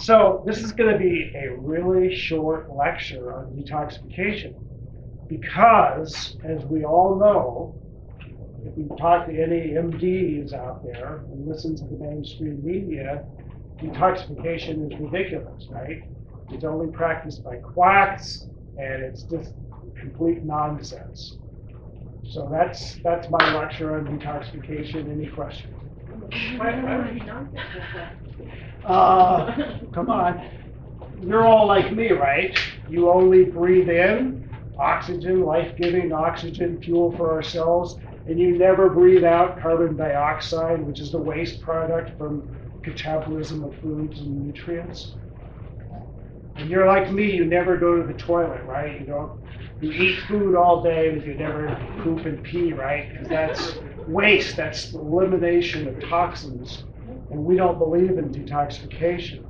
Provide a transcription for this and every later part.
So this is going to be a really short lecture on detoxification because, as we all know, if we talk to any MDs out there and listen to the mainstream media, detoxification is ridiculous, right? It's only practiced by quacks and it's just complete nonsense. So that's that's my lecture on detoxification. Any questions? Why? Uh, come on. You're all like me, right? You only breathe in oxygen, life giving oxygen, fuel for our cells, and you never breathe out carbon dioxide, which is the waste product from catabolism of foods and nutrients. And you're like me, you never go to the toilet, right? You don't, you eat food all day, but you never poop and pee, right? Because that's waste, that's elimination of toxins and we don't believe in detoxification.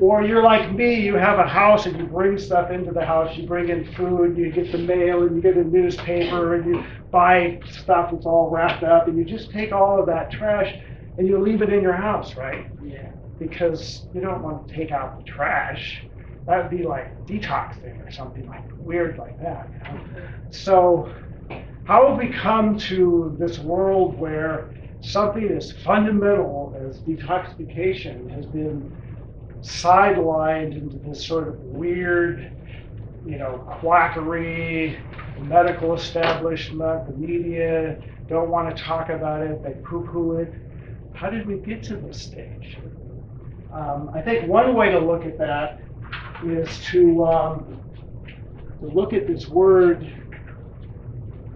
Or you're like me, you have a house and you bring stuff into the house, you bring in food, you get the mail and you get a newspaper and you buy stuff that's all wrapped up and you just take all of that trash and you leave it in your house, right? Yeah. Because you don't want to take out the trash. That would be like detoxing or something like weird like that. You know? So how have we come to this world where something as fundamental as detoxification has been sidelined into this sort of weird, you know, quackery, the medical establishment, the media don't want to talk about it, they poo poo it. How did we get to this stage? Um, I think one way to look at that is to, um, to look at this word.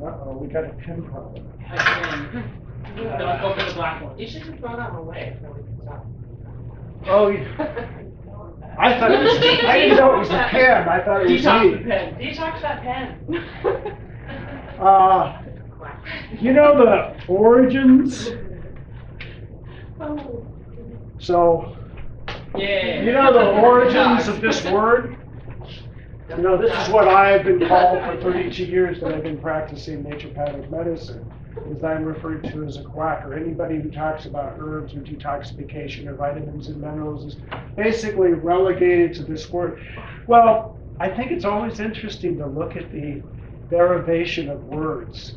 Uh oh, we got a pin problem. Go for the black one. You should just throw that one away before we can stop. Oh, yeah. I thought it was, I didn't know it was a pen, I thought it was Detox the me. pen. Detox that pen. Uh, you know the origins? Oh. So, Yeah. you know the origins of this word? You know, this is what I've been called for 32 years that I've been practicing naturopathic medicine, is I'm referred to as a quacker. Anybody who talks about herbs or detoxification or vitamins and minerals is basically relegated to this word. Well, I think it's always interesting to look at the derivation of words.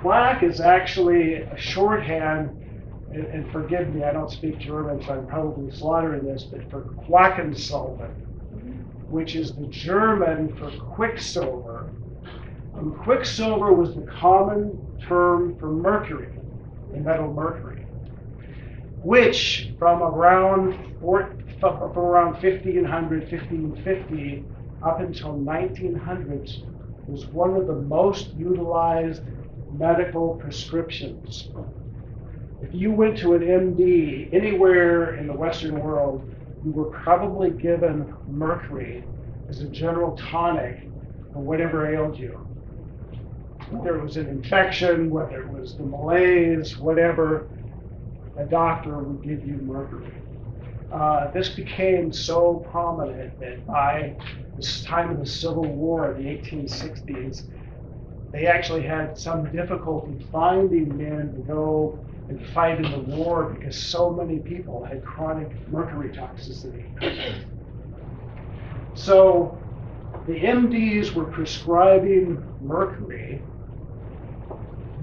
Quack is actually a shorthand, and, and forgive me, I don't speak German, so I'm probably slaughtering this, but for Quackensolvent, which is the German for quicksilver. And quicksilver was the common term for mercury, the metal mercury, which from around four, from around 1500, 1550 up until 1900s was one of the most utilized medical prescriptions. If you went to an MD anywhere in the Western world, you were probably given mercury as a general tonic for whatever ailed you. It was an infection, whether it was the malaise, whatever, a doctor would give you mercury. Uh, this became so prominent that by the time of the Civil War in the 1860s, they actually had some difficulty finding men to go and fight in the war because so many people had chronic mercury toxicity. So the MDs were prescribing mercury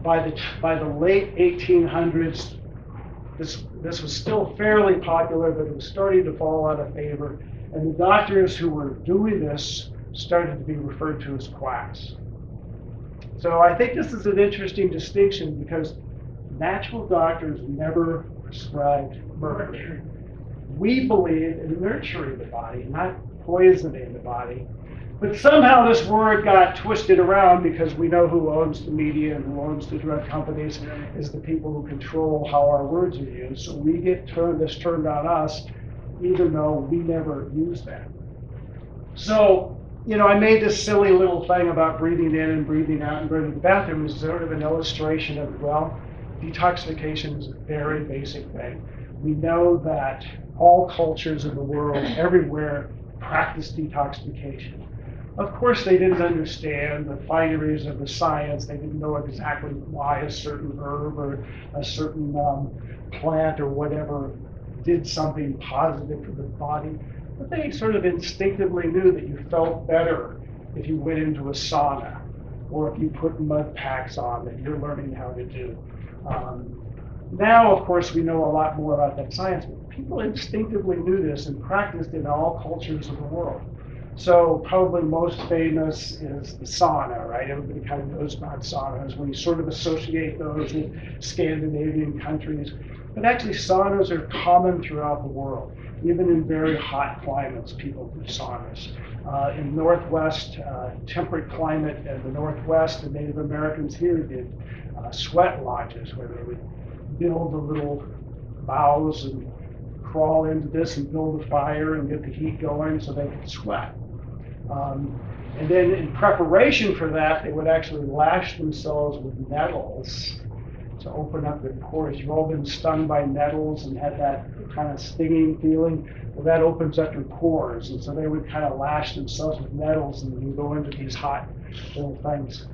by the by the late 1800s. This this was still fairly popular, but it was starting to fall out of favor. And the doctors who were doing this started to be referred to as quacks. So I think this is an interesting distinction because natural doctors never prescribed mercury. We believe in nurturing the body, not poisoning the body. But somehow this word got twisted around because we know who owns the media and who owns the drug companies is the people who control how our words are used. So we get turned this turned on us, even though we never use that. So, you know, I made this silly little thing about breathing in and breathing out and going to the bathroom is sort of an illustration of, well, detoxification is a very basic thing. We know that all cultures in the world, everywhere, practice detoxification. Of course, they didn't understand the fineries of the science. They didn't know exactly why a certain herb or a certain um, plant or whatever did something positive for the body, but they sort of instinctively knew that you felt better if you went into a sauna or if you put mud packs on that you're learning how to do. Um, now, of course, we know a lot more about that science, but people instinctively knew this and practiced it in all cultures of the world. So probably most famous is the sauna, right? Everybody kind of knows about saunas. We sort of associate those with Scandinavian countries. But actually, saunas are common throughout the world. Even in very hot climates, people do saunas. Uh, in Northwest, uh, temperate climate in the Northwest, the Native Americans here did uh, sweat lodges where they would build the little boughs and crawl into this and build a fire and get the heat going so they could sweat. Um, and then in preparation for that, they would actually lash themselves with nettles to open up their pores. You've all been stung by nettles and had that kind of stinging feeling. Well, that opens up your pores. And so they would kind of lash themselves with nettles and go into these hot little things.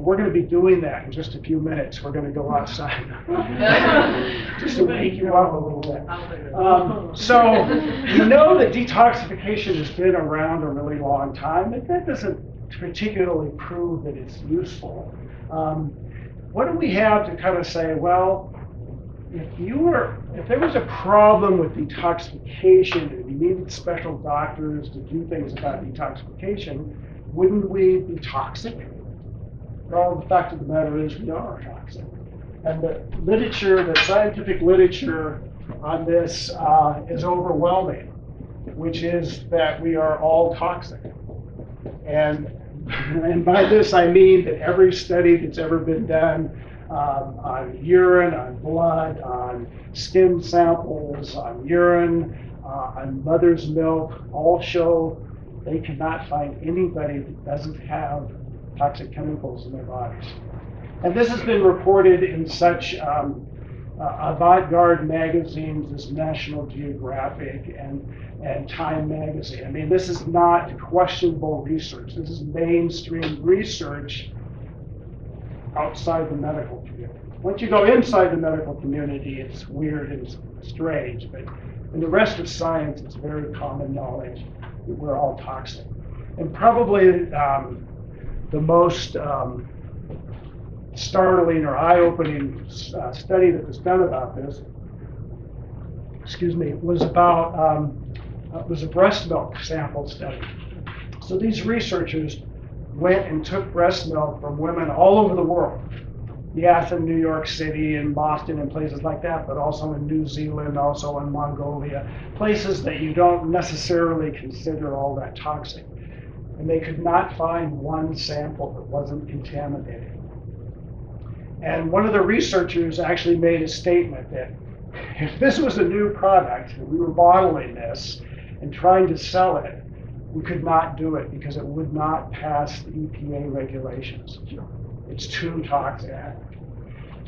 We're going to be doing that in just a few minutes. We're going to go outside. just to wake you up a little bit. Um, so you know that detoxification has been around a really long time, but that doesn't particularly prove that it's useful. Um, what do we have to kind of say, well, if you were, if there was a problem with detoxification and you needed special doctors to do things about detoxification, wouldn't we be toxic? Well, the fact of the matter is we are toxic. And the literature, the scientific literature on this uh, is overwhelming, which is that we are all toxic. And, and by this I mean that every study that's ever been done um, on urine, on blood, on skin samples, on urine, uh, on mother's milk, all show they cannot find anybody that doesn't have toxic chemicals in their bodies. And this has been reported in such um, uh, avant-garde magazines as National Geographic and, and Time Magazine. I mean, this is not questionable research. This is mainstream research outside the medical community. Once you go inside the medical community, it's weird and strange, but in the rest of science, it's very common knowledge that we're all toxic. And probably um, the most um, startling or eye-opening uh, study that was done about this, excuse me, was about um, uh, was a breast milk sample study. So these researchers went and took breast milk from women all over the world. Yes, in New York City and Boston and places like that, but also in New Zealand, also in Mongolia, places that you don't necessarily consider all that toxic. And they could not find one sample that wasn't contaminated. And one of the researchers actually made a statement that if this was a new product, and we were bottling this and trying to sell it, we could not do it because it would not pass the EPA regulations. It's too toxic.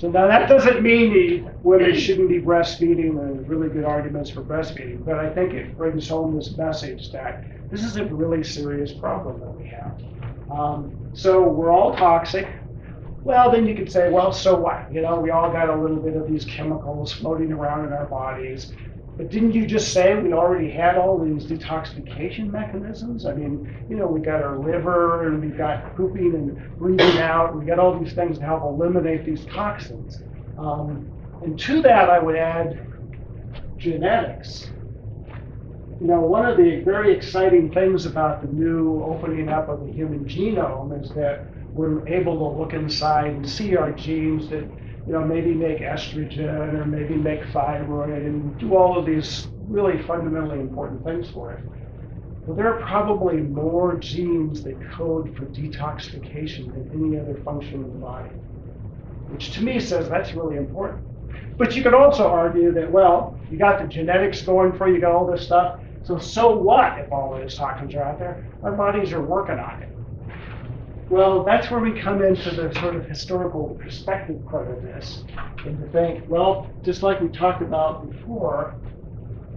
So now that doesn't mean that women shouldn't be breastfeeding. There's really good arguments for breastfeeding, but I think it brings home this message that this is a really serious problem that we have. Um, so we're all toxic. Well, then you could say, well, so what? You know, we all got a little bit of these chemicals floating around in our bodies. But didn't you just say we already had all these detoxification mechanisms? I mean, you know, we got our liver and we've got pooping and breathing out. We got all these things to help eliminate these toxins. Um, and to that, I would add genetics. You know, one of the very exciting things about the new opening up of the human genome is that we're able to look inside and see our genes that you know, maybe make estrogen or maybe make thyroid and do all of these really fundamentally important things for it. Well, there are probably more genes that code for detoxification than any other function of the body, which to me says that's really important. But you could also argue that, well, you got the genetics going for you, you got all this stuff. So, so what if all those toxins are out there? Our bodies are working on it. Well, that's where we come into the sort of historical perspective part of this, and to think, well, just like we talked about before,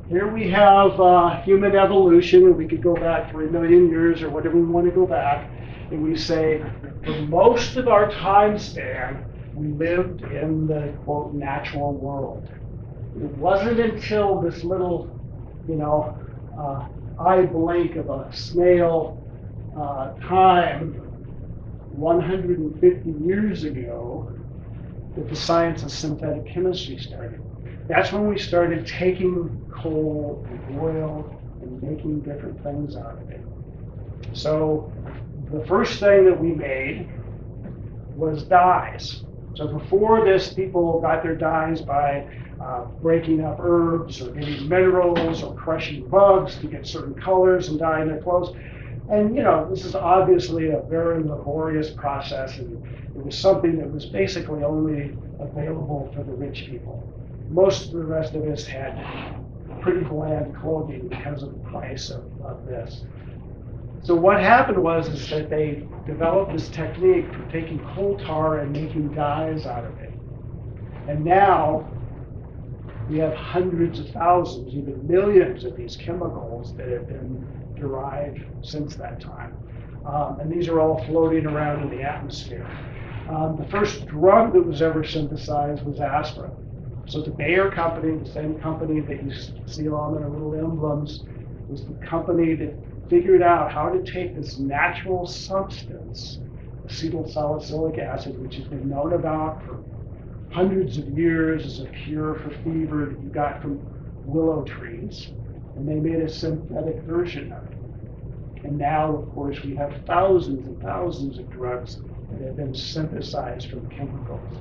here we have uh, human evolution, and we could go back a million years or whatever we want to go back, and we say, for most of our time span, we lived in the quote natural world. It wasn't until this little, you know, uh, eye blink of a snail uh, time 150 years ago that the science of synthetic chemistry started. That's when we started taking coal and oil and making different things out of it. So the first thing that we made was dyes. So before this, people got their dyes by uh, breaking up herbs or getting minerals or crushing bugs to get certain colors and dyeing their clothes. And you know, this is obviously a very laborious process, and it was something that was basically only available for the rich people. Most of the rest of us had pretty bland clothing because of the price of, of this. So what happened was is that they developed this technique for taking coal tar and making dyes out of it. And now we have hundreds of thousands, even millions of these chemicals that have been derived since that time. Um, and these are all floating around in the atmosphere. Um, the first drug that was ever synthesized was aspirin. So the Bayer company, the same company that you see on their little emblems, was the company that figured out how to take this natural substance, acetyl salicylic acid, which has been known about for hundreds of years as a cure for fever that you got from willow trees, and they made a synthetic version of it. And now, of course, we have thousands and thousands of drugs that have been synthesized from chemicals.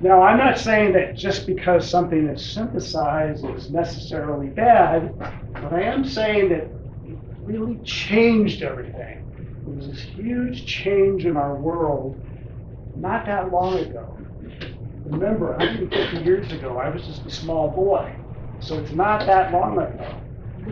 Now, I'm not saying that just because something is synthesized is necessarily bad, but I am saying that it really changed everything. There was this huge change in our world not that long ago. Remember, 150 years ago, I was just a small boy. So it's not that long ago.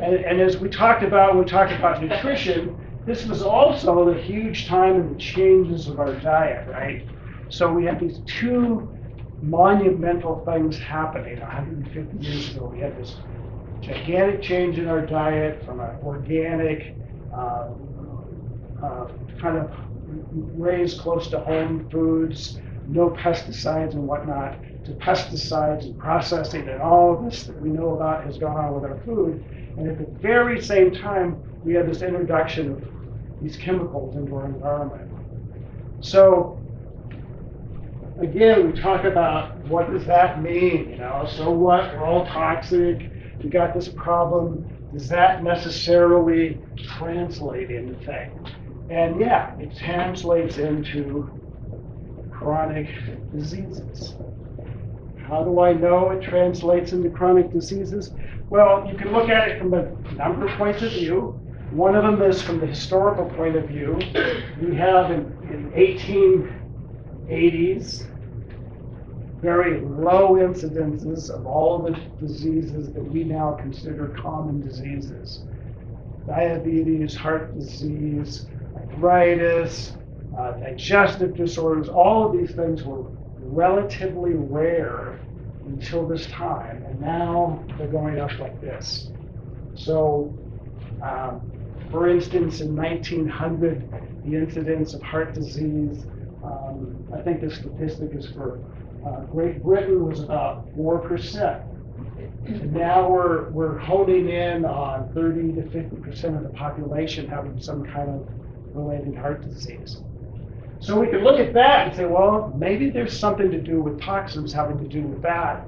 And, and as we talked about, when we talked about nutrition, this was also the huge time in the changes of our diet, right? So we had these two monumental things happening 150 years ago. We had this gigantic change in our diet from an organic, uh, uh, kind of raised close to home foods, no pesticides and whatnot, to pesticides and processing and all of this that we know about has gone on with our food. And at the very same time, we had this introduction of these chemicals into our environment. So again, we talk about what does that mean, you know? So what? We're all toxic. We got this problem. Does that necessarily translate into things? And yeah, it translates into chronic diseases. How do I know it translates into chronic diseases? Well, you can look at it from a number of points of view. One of them is from the historical point of view. We have in, in 1880s very low incidences of all the diseases that we now consider common diseases. Diabetes, heart disease, arthritis, uh, digestive disorders, all of these things were relatively rare until this time, and now they're going up like this. So, um, for instance, in 1900, the incidence of heart disease, um, I think the statistic is for uh, Great Britain was about 4%. And now we're, we're honing in on 30 to 50% of the population having some kind of related heart disease. So we could look at that and say, well, maybe there's something to do with toxins having to do with that.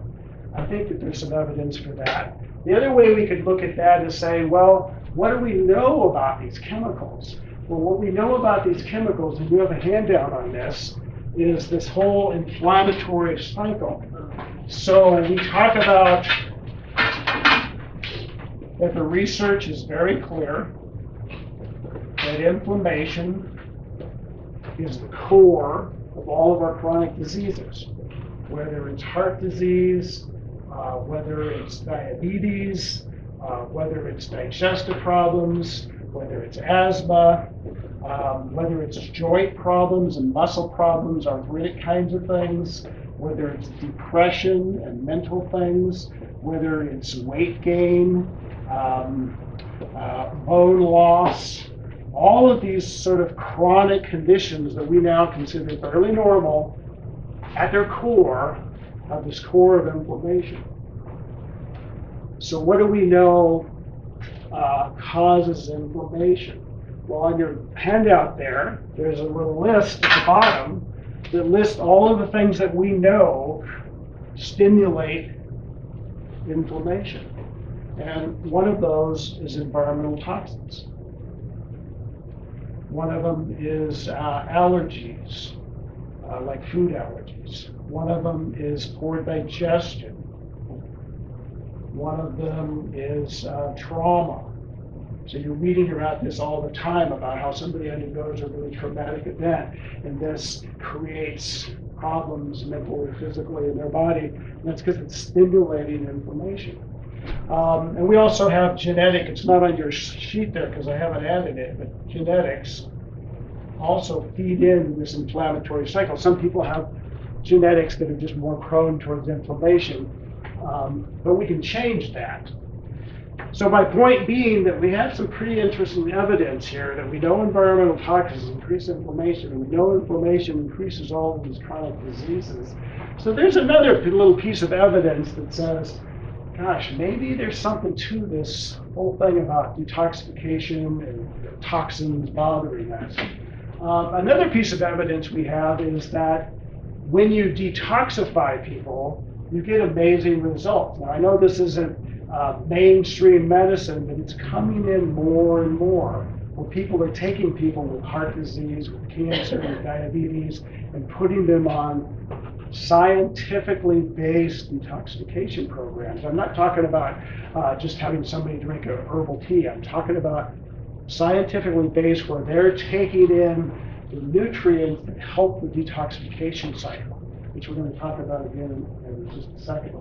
I think that there's some evidence for that. The other way we could look at that is say, well, what do we know about these chemicals? Well, what we know about these chemicals, and you have a handout on this, is this whole inflammatory cycle. So we talk about that the research is very clear that inflammation is the core of all of our chronic diseases, whether it's heart disease, uh, whether it's diabetes, uh, whether it's digestive problems, whether it's asthma, um, whether it's joint problems and muscle problems, arthritic kinds of things, whether it's depression and mental things, whether it's weight gain, um, uh, bone loss, all of these sort of chronic conditions that we now consider fairly normal, at their core, have this core of inflammation. So what do we know uh, causes inflammation? Well, on your handout there, there's a little list at the bottom that lists all of the things that we know stimulate inflammation. And one of those is environmental toxins. One of them is uh, allergies, uh, like food allergies. One of them is poor digestion. One of them is uh, trauma. So you're reading about this all the time about how somebody undergoes a really traumatic event, and this creates problems mentally, physically in their body. And that's because it's stimulating inflammation. Um, and we also have genetic, it's not on your sheet there because I haven't added it, but genetics also feed in this inflammatory cycle. Some people have genetics that are just more prone towards inflammation, um, but we can change that. So my point being that we have some pretty interesting evidence here that we know environmental toxins increase inflammation, and we know inflammation increases all of these chronic diseases. So there's another little piece of evidence that says, gosh, maybe there's something to this whole thing about detoxification and toxins bothering us. Um, another piece of evidence we have is that when you detoxify people, you get amazing results. Now, I know this isn't uh, mainstream medicine, but it's coming in more and more where people are taking people with heart disease, with cancer, with diabetes, and putting them on scientifically based detoxification programs. I'm not talking about uh, just having somebody drink a herbal tea. I'm talking about scientifically based where they're taking in the nutrients that help the detoxification cycle, which we're going to talk about again in, in just a second.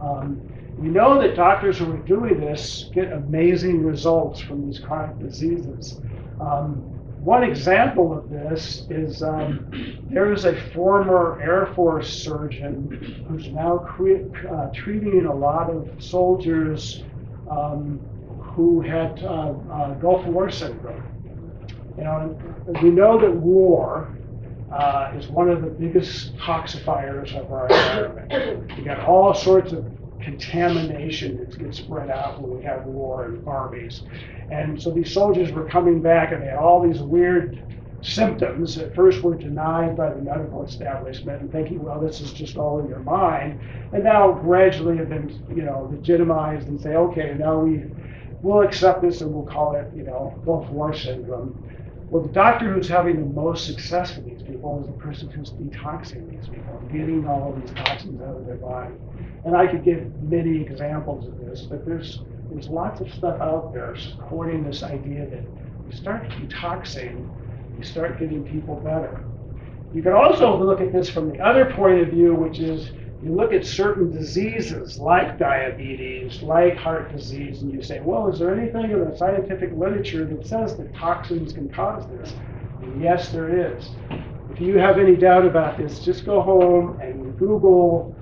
Um, we know that doctors who are doing this get amazing results from these chronic diseases. Um, one example of this is um, there is a former Air Force surgeon who's now cre- uh, treating a lot of soldiers um, who had uh, uh, Gulf War syndrome. You know, we know that war uh, is one of the biggest toxifiers of our environment. You got all sorts of contamination that gets spread out when we have war and armies. And so these soldiers were coming back and they had all these weird symptoms at first were denied by the medical establishment and thinking, well, this is just all in your mind. And now gradually have been, you know, legitimized and say, okay, now we we'll accept this and we'll call it, you know, Gulf War syndrome. Well, the doctor who's having the most success with these people is the person who's detoxing these people, getting all of these toxins out of their body. And I could give many examples of this, but there's there's lots of stuff out there supporting this idea that you start detoxing, you start getting people better. You can also look at this from the other point of view, which is you look at certain diseases like diabetes, like heart disease, and you say, well, is there anything in the scientific literature that says that toxins can cause this? And yes, there is. If you have any doubt about this, just go home and Google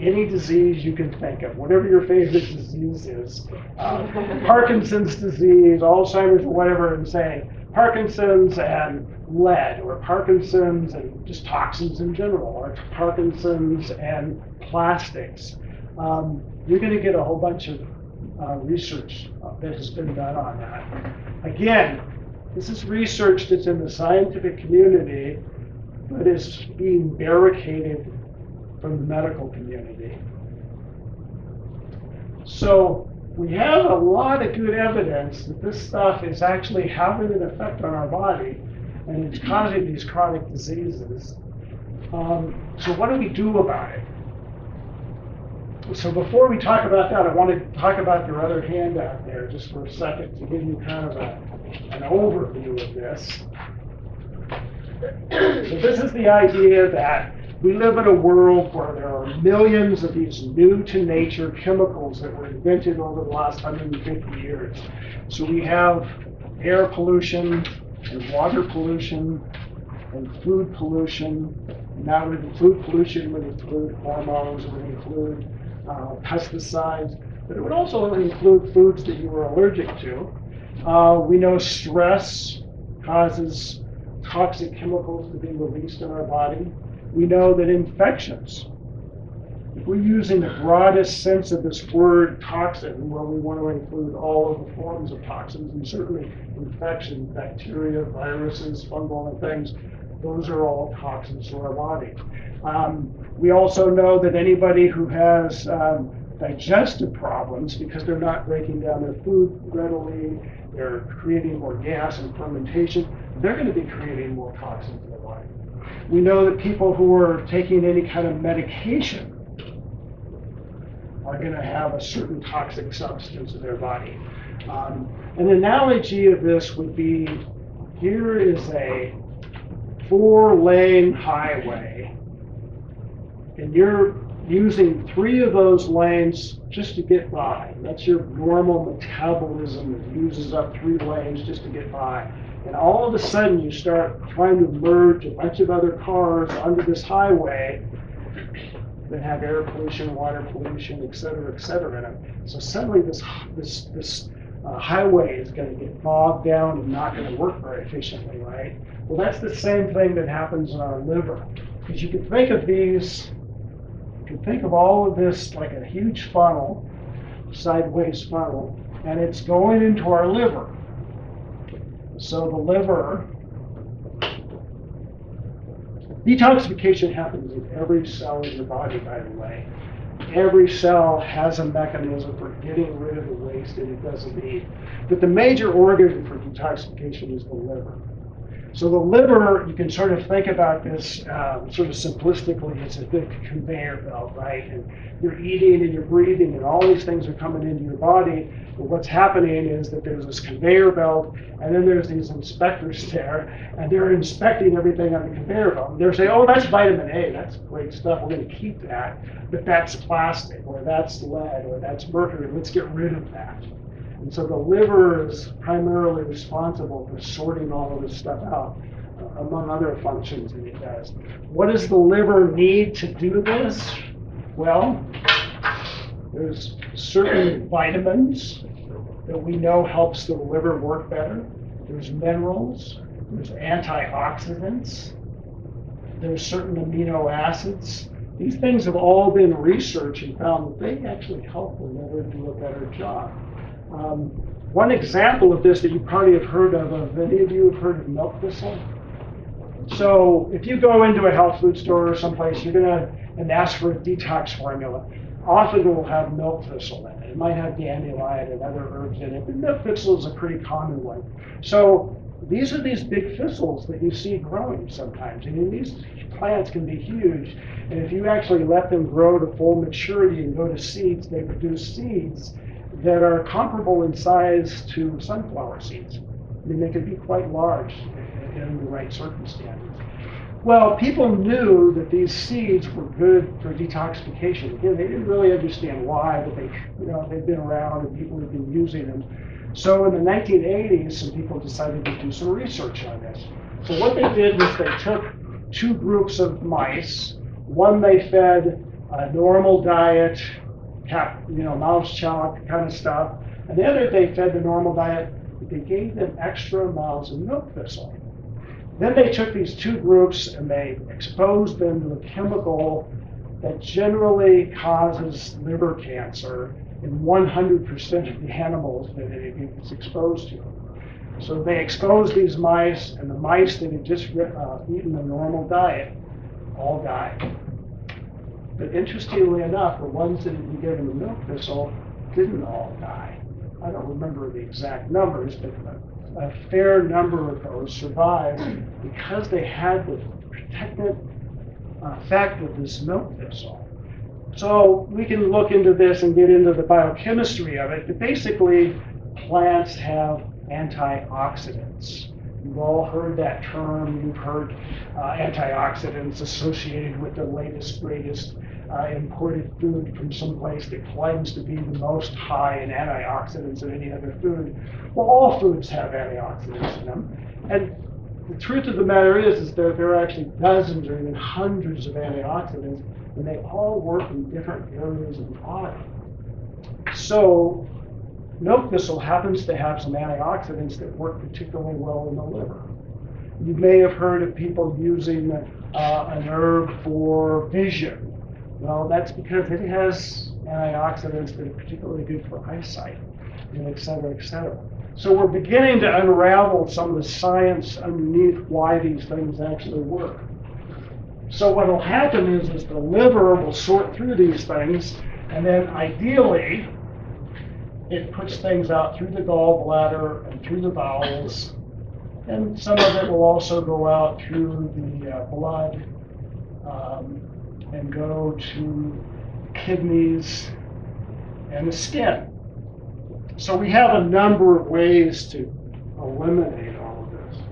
any disease you can think of, whatever your favorite disease is, uh, Parkinson's disease, Alzheimer's, or whatever, and say Parkinson's and lead, or Parkinson's and just toxins in general, or Parkinson's and plastics. Um, you're going to get a whole bunch of uh, research that has been done on that. Again, this is research that's in the scientific community, but is being barricaded from the medical community. So we have a lot of good evidence that this stuff is actually having an effect on our body and it's causing these chronic diseases. Um, so what do we do about it? So before we talk about that, I want to talk about your other handout there just for a second to give you kind of a, an overview of this. So this is the idea that we live in a world where there are millions of these new to nature chemicals that were invented over the last 150 years. So we have air pollution and water pollution and food pollution. Now with food pollution would include hormones, would include uh, pesticides, but it would also include foods that you were allergic to. Uh, we know stress causes toxic chemicals to be released in our body. We know that infections if we're using the broadest sense of this word toxin, where we want to include all of the forms of toxins, and certainly infections, bacteria, viruses, fungal and things, those are all toxins to our body. Um, we also know that anybody who has um, digestive problems, because they're not breaking down their food readily, they're creating more gas and fermentation, they're going to be creating more toxins in the body. We know that people who are taking any kind of medication are going to have a certain toxic substance in their body. Um, an analogy of this would be here is a four lane highway, and you're using three of those lanes just to get by. That's your normal metabolism that uses up three lanes just to get by. And all of a sudden, you start trying to merge a bunch of other cars onto this highway that have air pollution, water pollution, et cetera, et cetera in them. So suddenly, this this this uh, highway is going to get bogged down and not going to work very efficiently, right? Well, that's the same thing that happens in our liver. Because you can think of these, you can think of all of this like a huge funnel, sideways funnel, and it's going into our liver. So the liver, detoxification happens in every cell in your body, by the way. Every cell has a mechanism for getting rid of the waste that it doesn't need. But the major organ for detoxification is the liver. So the liver, you can sort of think about this um, sort of simplistically as a big conveyor belt, right? And you're eating and you're breathing, and all these things are coming into your body. But what's happening is that there's this conveyor belt, and then there's these inspectors there, and they're inspecting everything on the conveyor belt. And they're saying, "Oh, that's vitamin A. That's great stuff. We're going to keep that. But that's plastic, or that's lead, or that's mercury. Let's get rid of that." And so the liver is primarily responsible for sorting all of this stuff out, uh, among other functions that it does. What does the liver need to do this? Well, there's certain vitamins that we know helps the liver work better. There's minerals, there's antioxidants, there's certain amino acids. These things have all been researched and found that they actually help the liver do a better job. Um, one example of this that you probably have heard of, of any of you have heard of milk thistle? So if you go into a health food store or someplace, you're gonna and ask for a detox formula. Often it will have milk thistle in it. It might have dandelion and other herbs in it, but milk thistle is a pretty common one. So these are these big thistles that you see growing sometimes. I mean, these plants can be huge, and if you actually let them grow to full maturity and go to seeds, they produce seeds that are comparable in size to sunflower seeds. I mean, they can be quite large in the right circumstances. Well, people knew that these seeds were good for detoxification. Again, they didn't really understand why, but they, you know, they'd been around and people had been using them. So in the 1980s, some people decided to do some research on this. So what they did was they took two groups of mice. One they fed a normal diet, cap, you know, mouse chow kind of stuff. And the other, they fed the normal diet, but they gave them extra amounts of milk thistle. Then they took these two groups and they exposed them to a chemical that generally causes liver cancer in 100% of the animals that it is exposed to. So they exposed these mice, and the mice that had just uh, eaten a normal diet all died. But interestingly enough, the ones that had been given the milk thistle didn't all die. I don't remember the exact numbers, but a, fair number of those survived because they had the protective effect of this milk thistle. So we can look into this and get into the biochemistry of it, but basically, plants have antioxidants. You've all heard that term. You've heard uh, antioxidants associated with the latest, greatest uh, imported food from some place that claims to be the most high in antioxidants of any other food. Well, all foods have antioxidants in them. And the truth of the matter is, is that there are actually dozens or even hundreds of antioxidants, and they all work in different areas of the body. So, milk thistle happens to have some antioxidants that work particularly well in the liver. You may have heard of people using uh, an herb for vision Well, that's because it has antioxidants that are particularly good for eyesight, and et cetera, et cetera. So we're beginning to unravel some of the science underneath why these things actually work. So what will happen is, is the liver will sort through these things, and then ideally, it puts things out through the gallbladder and through the bowels, and some of it will also go out through the uh, blood um, and go to kidneys and the skin. So we have a number of ways to eliminate all of this.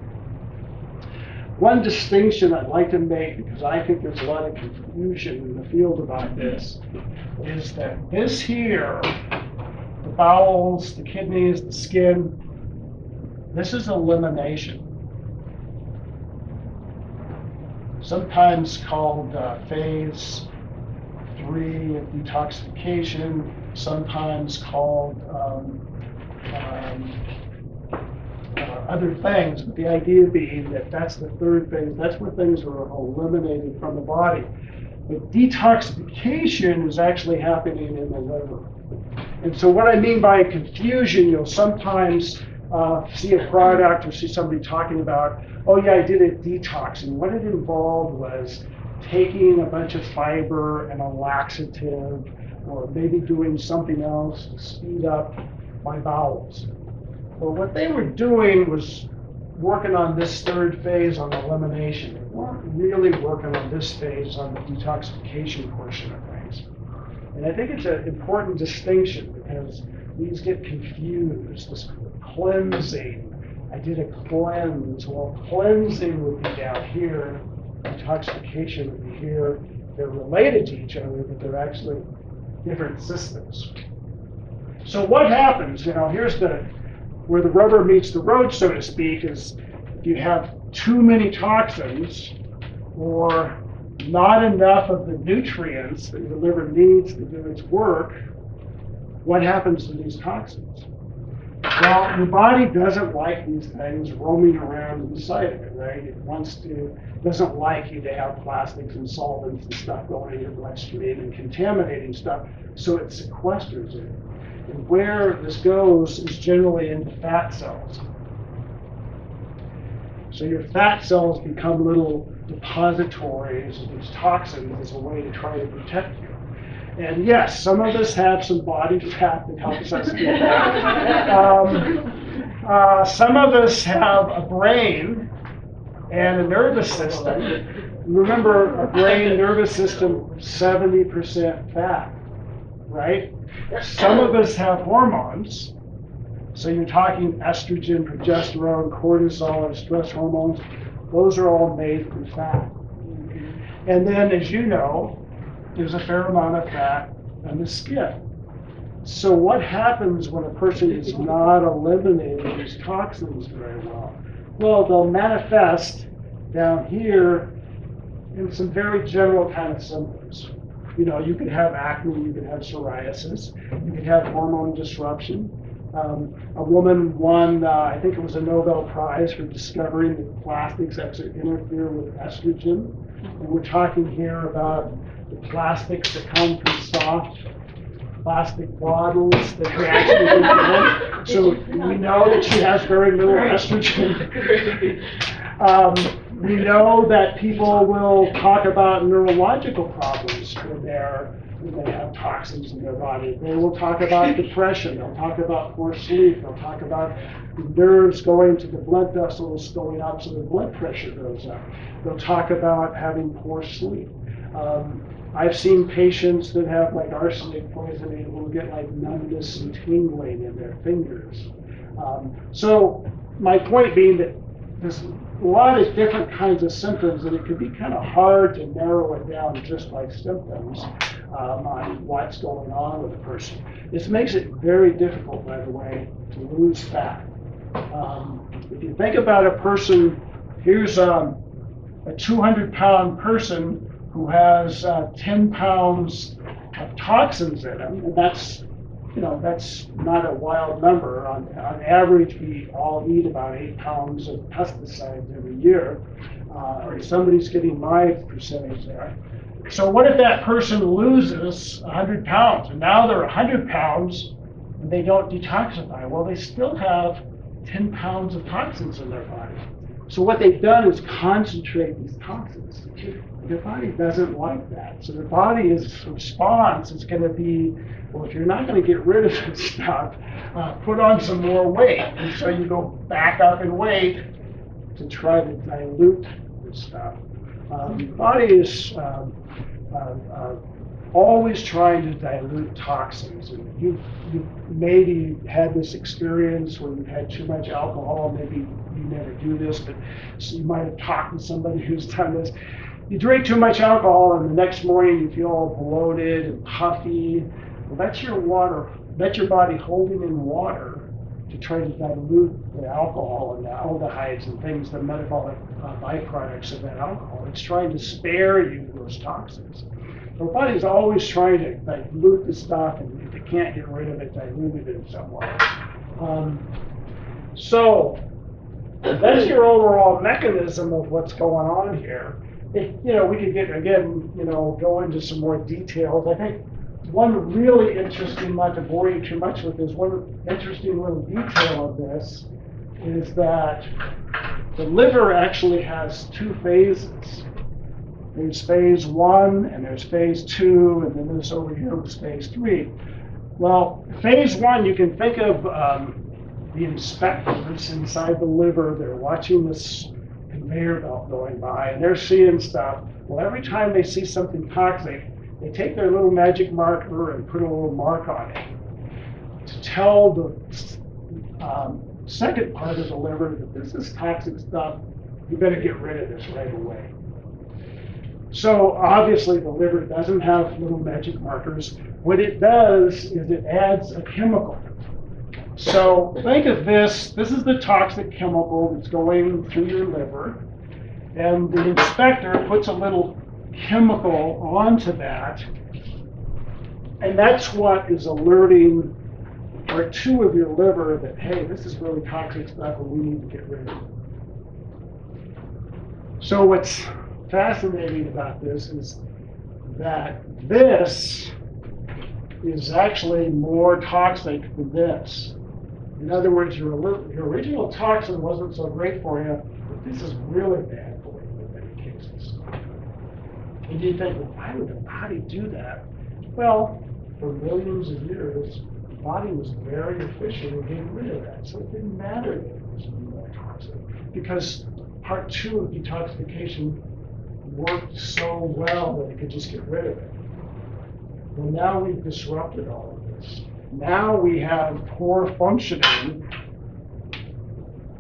One distinction I'd like to make, because I think there's a lot of confusion in the field about this, is that this here, the bowels, the kidneys, the skin, this is elimination. Sometimes called uh, phase three of detoxification, sometimes called um, um, uh, other things, but the idea being that that's the third phase, that's where things are eliminated from the body. But detoxification is actually happening in the liver. And so, what I mean by confusion, you'll sometimes uh, see a product or see somebody talking about, oh, yeah, I did a detox. And what it involved was taking a bunch of fiber and a laxative, or maybe doing something else to speed up my bowels. Well, what they were doing was working on this third phase on elimination. They weren't really working on this phase on the detoxification portion of things. And I think it's an important distinction because these get confused. This cleansing. I did a cleanse. Well, cleansing would be down here, detoxification would be here. They're related to each other, but they're actually different systems. So what happens? You know, here's the where the rubber meets the road, so to speak, is if you have too many toxins or not enough of the nutrients that your liver needs to do its work, what happens to these toxins? Well, your body doesn't like these things roaming around inside of it, right? It wants to, doesn't like you to have plastics and solvents and stuff going in your bloodstream and contaminating stuff, so it sequesters it. And where this goes is generally into fat cells. So your fat cells become little depositories of these toxins as a way to try to protect you. And yes, some of us have some body fat that helps us do that. Um, uh, some of us have a brain and a nervous system. Remember, a brain nervous system, 70% fat, right? Some of us have hormones. So you're talking estrogen, progesterone, cortisol, and stress hormones. Those are all made from fat. And then, as you know, there's a fair amount of fat on the skin. So what happens when a person is not eliminating these toxins very well? Well, they'll manifest down here in some very general kind of symptoms. You know, you could have acne, you could have psoriasis, you could have hormone disruption. Um, a woman won, uh, I think it was a Nobel Prize for discovering that plastics actually interfere with estrogen. And we're talking here about the plastics that come from soft plastic bottles that are actually in So we know that she has very little estrogen. Um, we know that people will talk about neurological problems when they're when they have toxins in their body. They will talk about depression. They'll talk about poor sleep. They'll talk about the nerves going to the blood vessels going up, so the blood pressure goes up. They'll talk about having poor sleep. Um, I've seen patients that have like arsenic poisoning who get like numbness and tingling in their fingers. Um, so my point being that there's a lot of different kinds of symptoms, and it can be kind of hard to narrow it down just by symptoms um, on what's going on with a person. This makes it very difficult, by the way, to lose fat. Um, if you think about a person, here's um, a 200 pound person who has uh, 10 pounds of toxins in him, and that's you know, that's not a wild number. On, on average, we all eat about eight pounds of pesticides every year. Uh, somebody's getting my percentage there. So what if that person loses 100 pounds and now they're 100 pounds and they don't detoxify? Well, they still have 10 pounds of toxins in their body. So what they've done is concentrate these toxins. Their body doesn't like that. So the body's response is going to be, well, if you're not going to get rid of this stuff, uh, put on some more weight. And so you go back up in weight to try to dilute this stuff. Um, the body is um, uh, uh, always trying to dilute toxins. And you've, you've maybe had this experience where you've had too much alcohol. Maybe you never do this, but so you might have talked to somebody who's done this. You drink too much alcohol, and the next morning you feel all bloated and puffy. Well, that's your water. That's your body holding in water to try to dilute the alcohol and the aldehydes and things, the metabolic uh, byproducts of that alcohol. It's trying to spare you those toxins. The body's always trying to dilute the stuff, and if it can't get rid of it, dilute it in some way. Um, so that's your overall mechanism of what's going on here. If, you know, we could get again, you know, go into some more details. I think one really interesting, not to bore you too much with this, one interesting little detail of this is that the liver actually has two phases. There's phase one, and there's phase two, and then there's over here was phase three. Well, phase one, you can think of um, the inspectors inside the liver. They're watching this conveyor belt going by, and they're seeing stuff. Well, every time they see something toxic, they take their little magic marker and put a little mark on it to tell the um, second part of the liver that this is toxic stuff. You better get rid of this right away. So obviously the liver doesn't have little magic markers. What it does is it adds a chemical. So think of this, this is the toxic chemical that's going through your liver. And the inspector puts a little chemical onto that. And that's what is alerting part two of your liver that, hey, this is really toxic stuff and we need to get rid of it. So what's fascinating about this is that this is actually more toxic than this. In other words, your, your original toxin wasn't so great for you, but this is really bad for you in many cases. And you think, well, why would the body do that? Well, for millions of years, the body was very efficient in getting rid of that. So it didn't matter that it was more toxic. Because part two of detoxification worked so well that it could just get rid of it. Well, now we've disrupted all of this. Now we have poor functioning,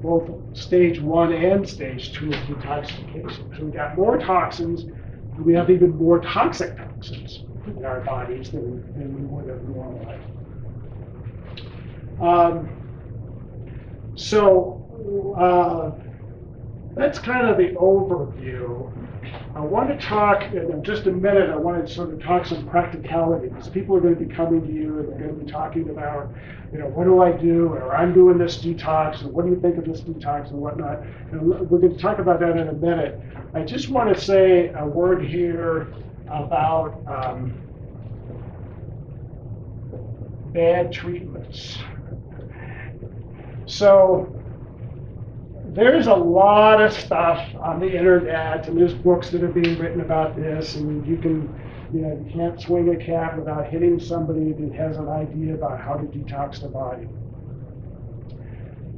both stage one and stage two of detoxification. So we got more toxins, and we have even more toxic toxins in our bodies than, than we would have normally. Um, so uh, that's kind of the overview. I want to talk in just a minute. I want to sort of talk some practicality because People are going to be coming to you and they're going to be talking about, you know, what do I do? Or I'm doing this detox. And what do you think of this detox and whatnot? And we're going to talk about that in a minute. I just want to say a word here about um, bad treatments. So there's a lot of stuff on the internet, and there's books that are being written about this, and you can, you know, you can't swing a cat without hitting somebody that has an idea about how to detox the body.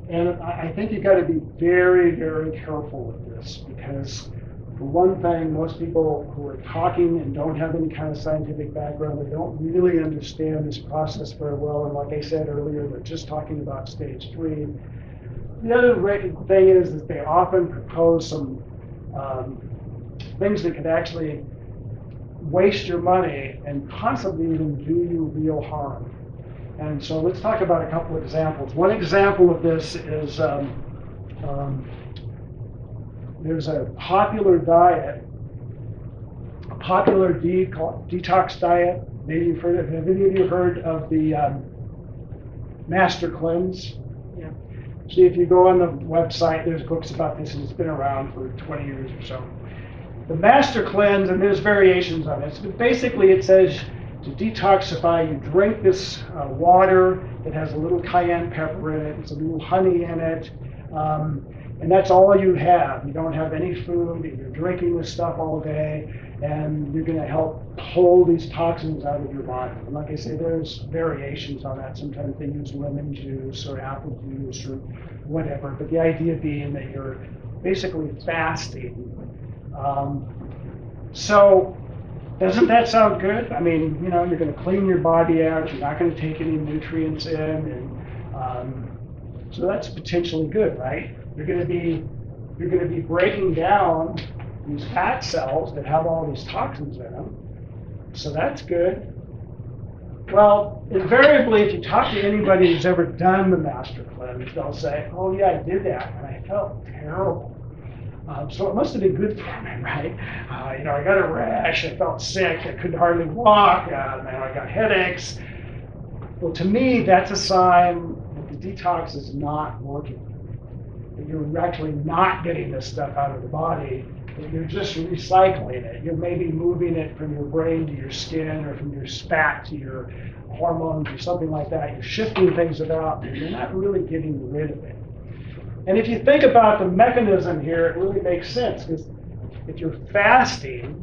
And I think you've got to be very, very careful with this because, for one thing, most people who are talking and don't have any kind of scientific background, they don't really understand this process very well. And like I said earlier, they're just talking about stage three the other thing is that they often propose some um, things that could actually waste your money and possibly even do you real harm. And so let's talk about a couple of examples. One example of this is um, um, there's a popular diet, a popular de- detox diet. Maybe you've heard of, have any of you heard of the um, Master Cleanse? See, if you go on the website, there's books about this, and it's been around for 20 years or so. the master cleanse, and there's variations on this, but basically it says to detoxify, you drink this uh, water that has a little cayenne pepper in it, it's a little honey in it, um, and that's all you have. You don't have any food, you're drinking this stuff all day, and you're going to help pull these toxins out of your body. And like I say, there's variations on that. Sometimes they use lemon juice or apple juice or whatever, but the idea being that you're basically fasting. Um, so, doesn't that sound good? I mean, you know, you're going to clean your body out, you're not going to take any nutrients in, and um, so that's potentially good, right? You're going to be you're going to be breaking down these fat cells that have all these toxins in them. So that's good. Well, invariably, if you talk to anybody who's ever done the master cleanse, they'll say, "Oh yeah, I did that, and I felt terrible." Um, so it must have been good for me, right? Uh, you know, I got a rash, I felt sick, I couldn't hardly walk, uh, and I got headaches. Well, to me, that's a sign that the detox is not working. That you're actually not getting this stuff out of the body, you're just recycling it. You're maybe moving it from your brain to your skin or from your spat to your hormones or something like that. You're shifting things about, and you're not really getting rid of it. And if you think about the mechanism here, it really makes sense because if you're fasting,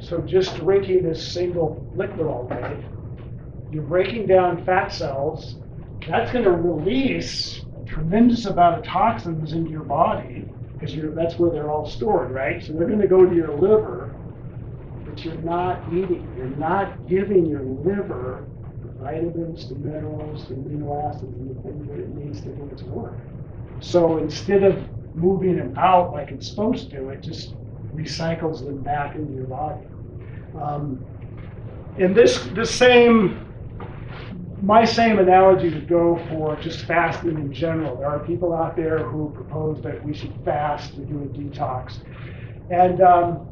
so just drinking this single liquid all day, you're breaking down fat cells. That's going to release a tremendous amount of toxins into your body because that's where they're all stored, right? So they're going to go to your liver, but you're not eating. You're not giving your liver the vitamins, the minerals, the amino acids, and the things that it needs to do its work. So instead of moving them out like it's supposed to, it just recycles them back into your body. Um, and this, the same, my same analogy would go for just fasting in general. There are people out there who propose that we should fast to do a detox. And um,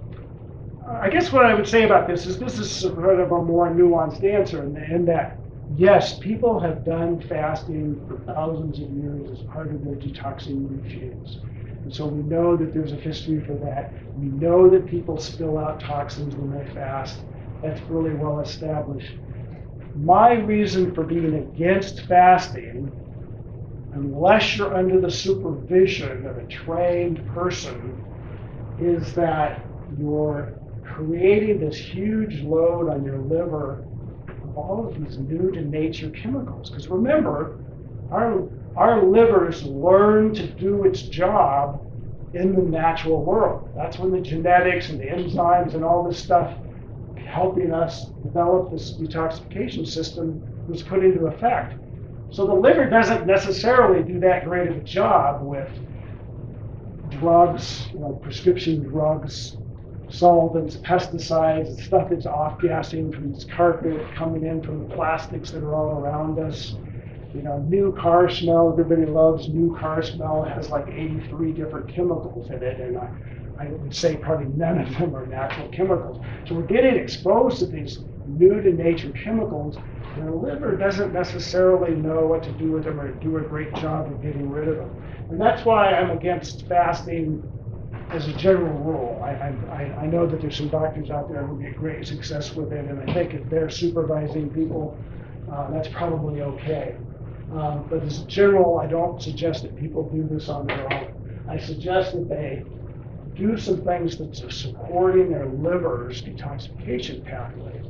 I guess what I would say about this is this is sort of a more nuanced answer in, in that yes, people have done fasting for thousands of years as part of their detoxing routines. And so we know that there's a history for that. We know that people spill out toxins when they fast. That's really well established. My reason for being against fasting, unless you're under the supervision of a trained person, is that you're creating this huge load on your liver of all of these new to nature chemicals. Because remember, our, our livers learn to do its job in the natural world. That's when the genetics and the enzymes and all this stuff helping us develop this detoxification system was put into effect. So the liver doesn't necessarily do that great of a job with drugs, you know, prescription drugs, solvents, pesticides, stuff that's off gassing from this carpet, coming in from the plastics that are all around us. You know, new car smell, everybody loves new car smell. It has like 83 different chemicals in it, and I, I would say probably none of them are natural chemicals. So we're getting exposed to these new to nature chemicals, and the liver doesn't necessarily know what to do with them or do a great job of getting rid of them. And that's why I'm against fasting as a general rule, I, I, I know that there's some doctors out there who get great success with it, and I think if they're supervising people, uh, that's probably okay. Um, but as a general, I don't suggest that people do this on their own. I suggest that they do some things that's supporting their liver's detoxification pathways.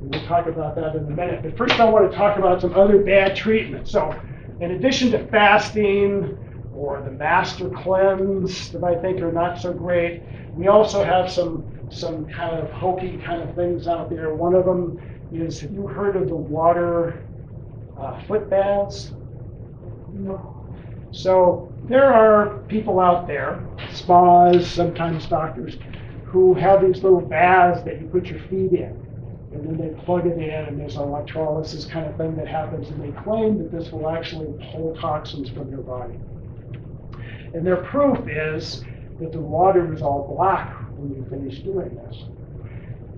We'll talk about that in a minute. But first, I want to talk about some other bad treatments. So, in addition to fasting, or the master cleanse that I think are not so great. We also have some some kind of hokey kind of things out there. One of them is have you heard of the water uh, foot baths? No. So there are people out there, spas, sometimes doctors, who have these little baths that you put your feet in. And then they plug it in, and there's an electrolysis kind of thing that happens, and they claim that this will actually pull toxins from your body. And their proof is that the water is all black when you finish doing this.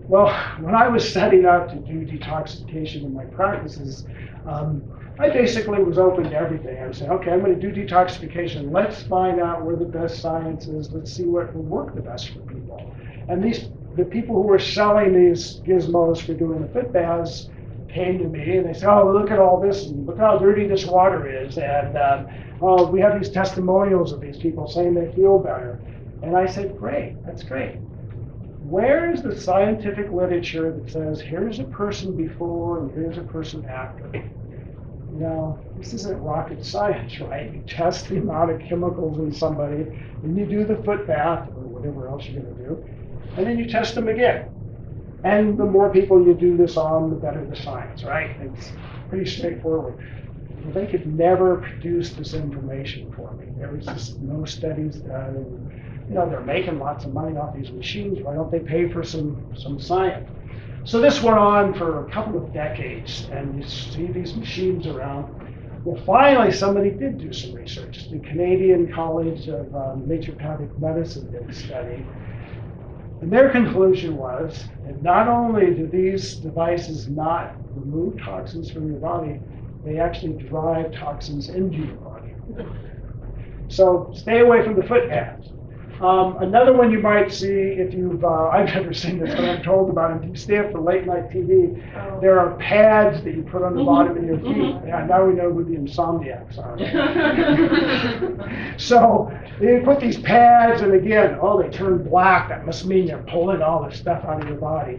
Well, when I was setting up to do detoxification in my practices, um, I basically was open to everything. I was saying, okay, I'm going to do detoxification. Let's find out where the best science is. Let's see what will work the best for people. And these, the people who were selling these gizmos for doing the foot baths came to me and they said, oh, look at all this and look how dirty this water is. And um, oh, we have these testimonials of these people saying they feel better. And I said, great, that's great. Where is the scientific literature that says here's a person before and here's a person after? You know, this isn't rocket science, right? You test the amount of chemicals in somebody, and you do the foot bath or whatever else you're going to do, and then you test them again. And the more people you do this on, the better the science, right? It's pretty straightforward. They could never produce this information for me. There was just no studies done. You know, they're making lots of money off these machines. Why don't they pay for some, some science? So this went on for a couple of decades, and you see these machines around. Well, finally, somebody did do some research. The Canadian College of um, Naturopathic Medicine did a study and their conclusion was that not only do these devices not remove toxins from your body, they actually drive toxins into your body. So stay away from the foot pads. Um, another one you might see if you've, uh, I've never seen this, but I'm told about it. If you stay up for late night TV, Oh. there are pads that you put on the bottom of your feet. mhm. Yeah, now we know who the insomniacs are. So you put these pads, and again, oh, they turn black. That must mean you're pulling all the stuff out of your body.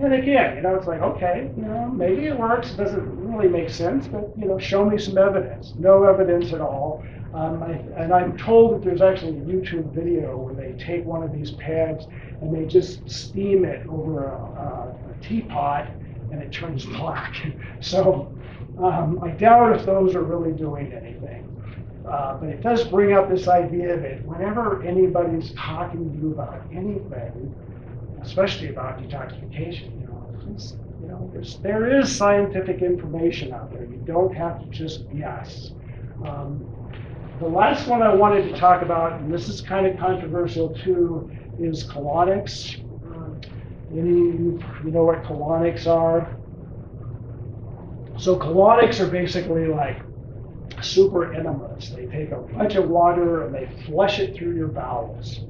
And again, you know, it's like, okay, you know, maybe it works. It doesn't really make sense, but you know, show me some evidence. No evidence at all. Um, I, and I'm told that there's actually a YouTube video where they take one of these pads and they just steam it over a, a, a teapot, and it turns black. So um, I doubt if those are really doing anything. Uh, but it does bring up this idea that whenever anybody's talking to you about anything, especially about detoxification, you know, you know, there's, there is scientific information out there. You don't have to just guess. Um, the last one I wanted to talk about, and this is kind of controversial too, is colonics. Any, you know what colonics are? So colonics are basically like super enemas. They take a bunch of water and they flush it through your bowels.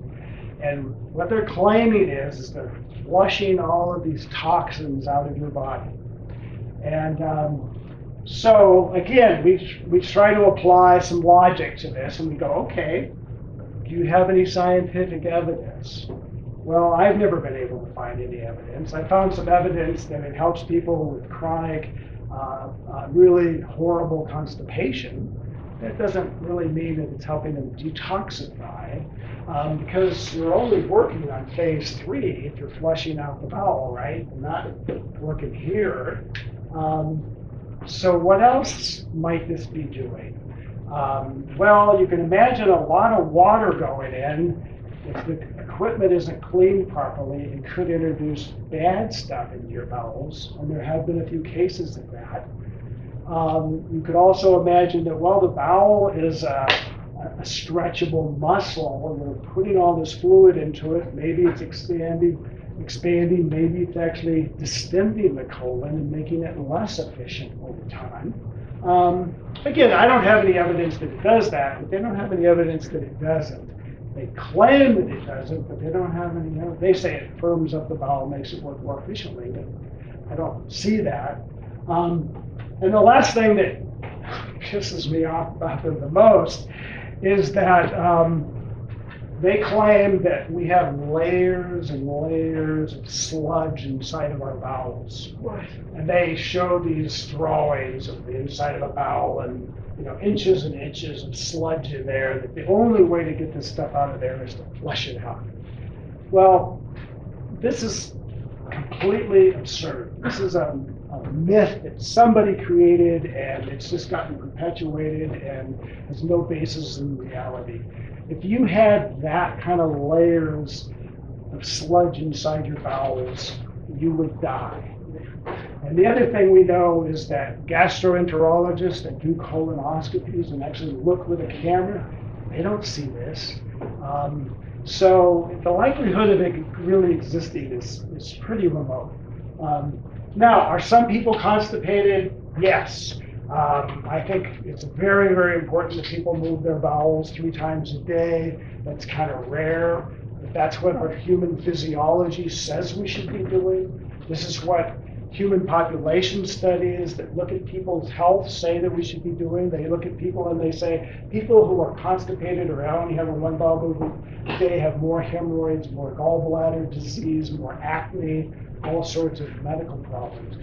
And what they're claiming is, is they're flushing all of these toxins out of your body. And um, so again, we, we try to apply some logic to this and we go, okay, do you have any scientific evidence? Well, I've never been able to find any evidence. I found some evidence that it helps people with chronic, uh, uh, really horrible constipation. That doesn't really mean that it's helping them detoxify um, because you're only working on phase three if you're flushing out the bowel, right? Not working here. Um, so, what else might this be doing? Um, well, you can imagine a lot of water going in. If the equipment isn't cleaned properly, it could introduce bad stuff into your bowels, and there have been a few cases of that. Um, you could also imagine that, well, the bowel is a, a stretchable muscle, and you're putting all this fluid into it. Maybe it's expanding, expanding. Maybe it's actually distending the colon and making it less efficient over time. Um, again, I don't have any evidence that it does that, but they don't have any evidence that it doesn't. They claim that it doesn't, but they don't have any. Know, they say it firms up the bowel, makes it work more efficiently, but I don't see that. Um, and the last thing that pisses me off about them the most is that um, they claim that we have layers and layers of sludge inside of our bowels. And they show these drawings of the inside of a bowel and you know inches and inches of sludge in there. That the only way to get this stuff out of there is to flush it out. Well, this is completely absurd. This is a, a myth that somebody created and it's just gotten perpetuated and has no basis in reality. If you had that kind of layers of sludge inside your bowels, you would die. And the other thing we know is that gastroenterologists that do colonoscopies and actually look with a camera, they don't see this. Um, so the likelihood of it really existing is, is pretty remote. Um, now, are some people constipated? Yes. Um, I think it's very, very important that people move their bowels three times a day. That's kind of rare. But that's what our human physiology says we should be doing. This is what human population studies that look at people's health say that we should be doing. They look at people and they say people who are constipated or only have one bowel movement, they have more hemorrhoids, more gallbladder disease, more acne, all sorts of medical problems.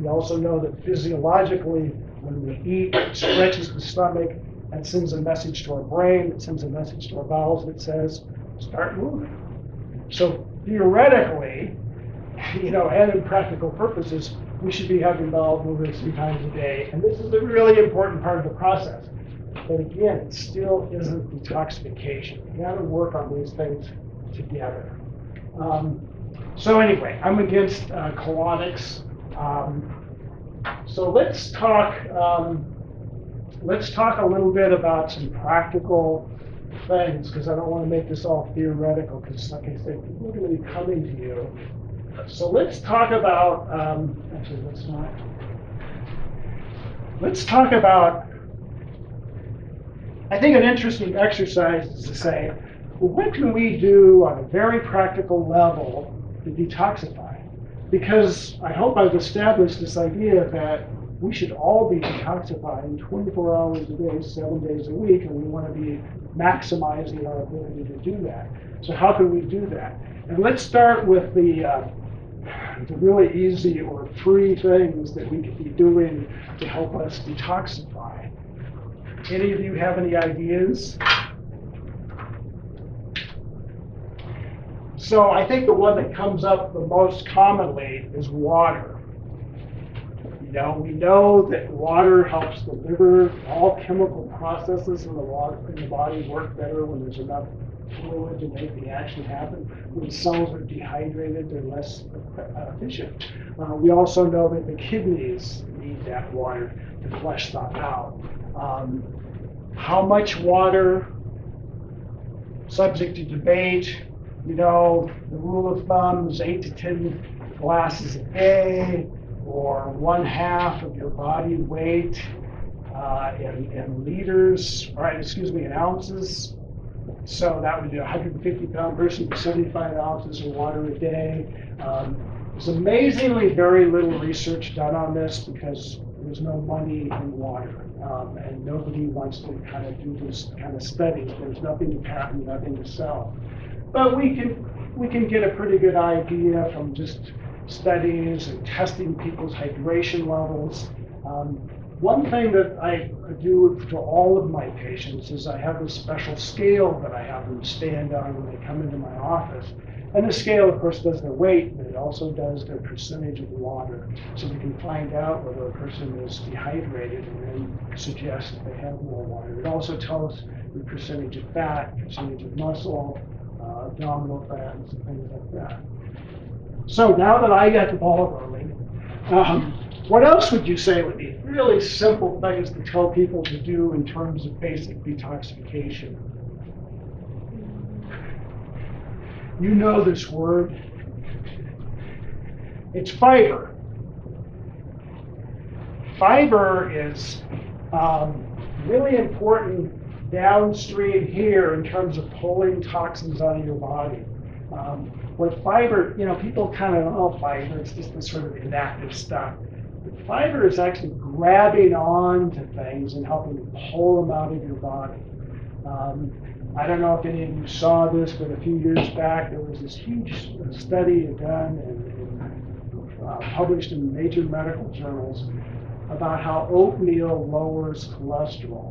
We also know that physiologically, when we eat, it stretches the stomach and sends a message to our brain, it sends a message to our bowels that says, start moving. So theoretically, you know, and in practical purposes, we should be having bowel movements three times a day. And this is a really important part of the process. But again, it still isn't detoxification. We got to work on these things together. Um, so anyway, I'm against uh, colonics. Um, so let's talk. Um, let's talk a little bit about some practical things because I don't want to make this all theoretical. Because, like I said, people are going to be coming to you so let's talk about, um, actually, let's not. Let's talk about, I think an interesting exercise is to say, well, what can we do on a very practical level to detoxify? Because I hope I've established this idea that we should all be detoxifying 24 hours a day, seven days a week, and we want to be maximizing our ability to do that. So how can we do that? And let's start with the uh, the really easy or free things that we could be doing to help us detoxify. Any of you have any ideas? So I think the one that comes up the most commonly is water. You know, we know that water helps the liver, all chemical processes in the water in the body work better when there's enough fluid to make the action happen. When cells are dehydrated, they're less efficient. Uh, we also know that the kidneys need that water to flush stuff out. Um, how much water? Subject to debate. You know, the rule of thumb is eight to ten glasses a day, or one half of your body weight uh, in, in liters, right? Excuse me, in ounces. So that would be a 150 pound person with 75 ounces of water a day. Um, there's amazingly very little research done on this because there's no money in water. Um, and nobody wants to kind of do this kind of study. There's nothing to patent, nothing to sell. But we can we can get a pretty good idea from just studies and testing people's hydration levels. Um, one thing that I do to all of my patients is I have a special scale that I have them stand on when they come into my office. And the scale, of course, does their weight, but it also does their percentage of water. So we can find out whether a person is dehydrated and then suggest that they have more water. It also tells the percentage of fat, percentage of muscle, abdominal fat, and some things like that. So now that I got the ball rolling, um, what else would you say would be really simple things to tell people to do in terms of basic detoxification? You know this word. It's fiber. Fiber is um, really important downstream here in terms of pulling toxins out of your body. Um, what fiber, you know, people kind of, oh, fiber, it's just this sort of inactive stuff But fiber is actually grabbing on to things and helping to pull them out of your body. Um, I don't know if any of you saw this, but a few years back there was this huge study done and, and uh, published in major medical journals about how oatmeal lowers cholesterol.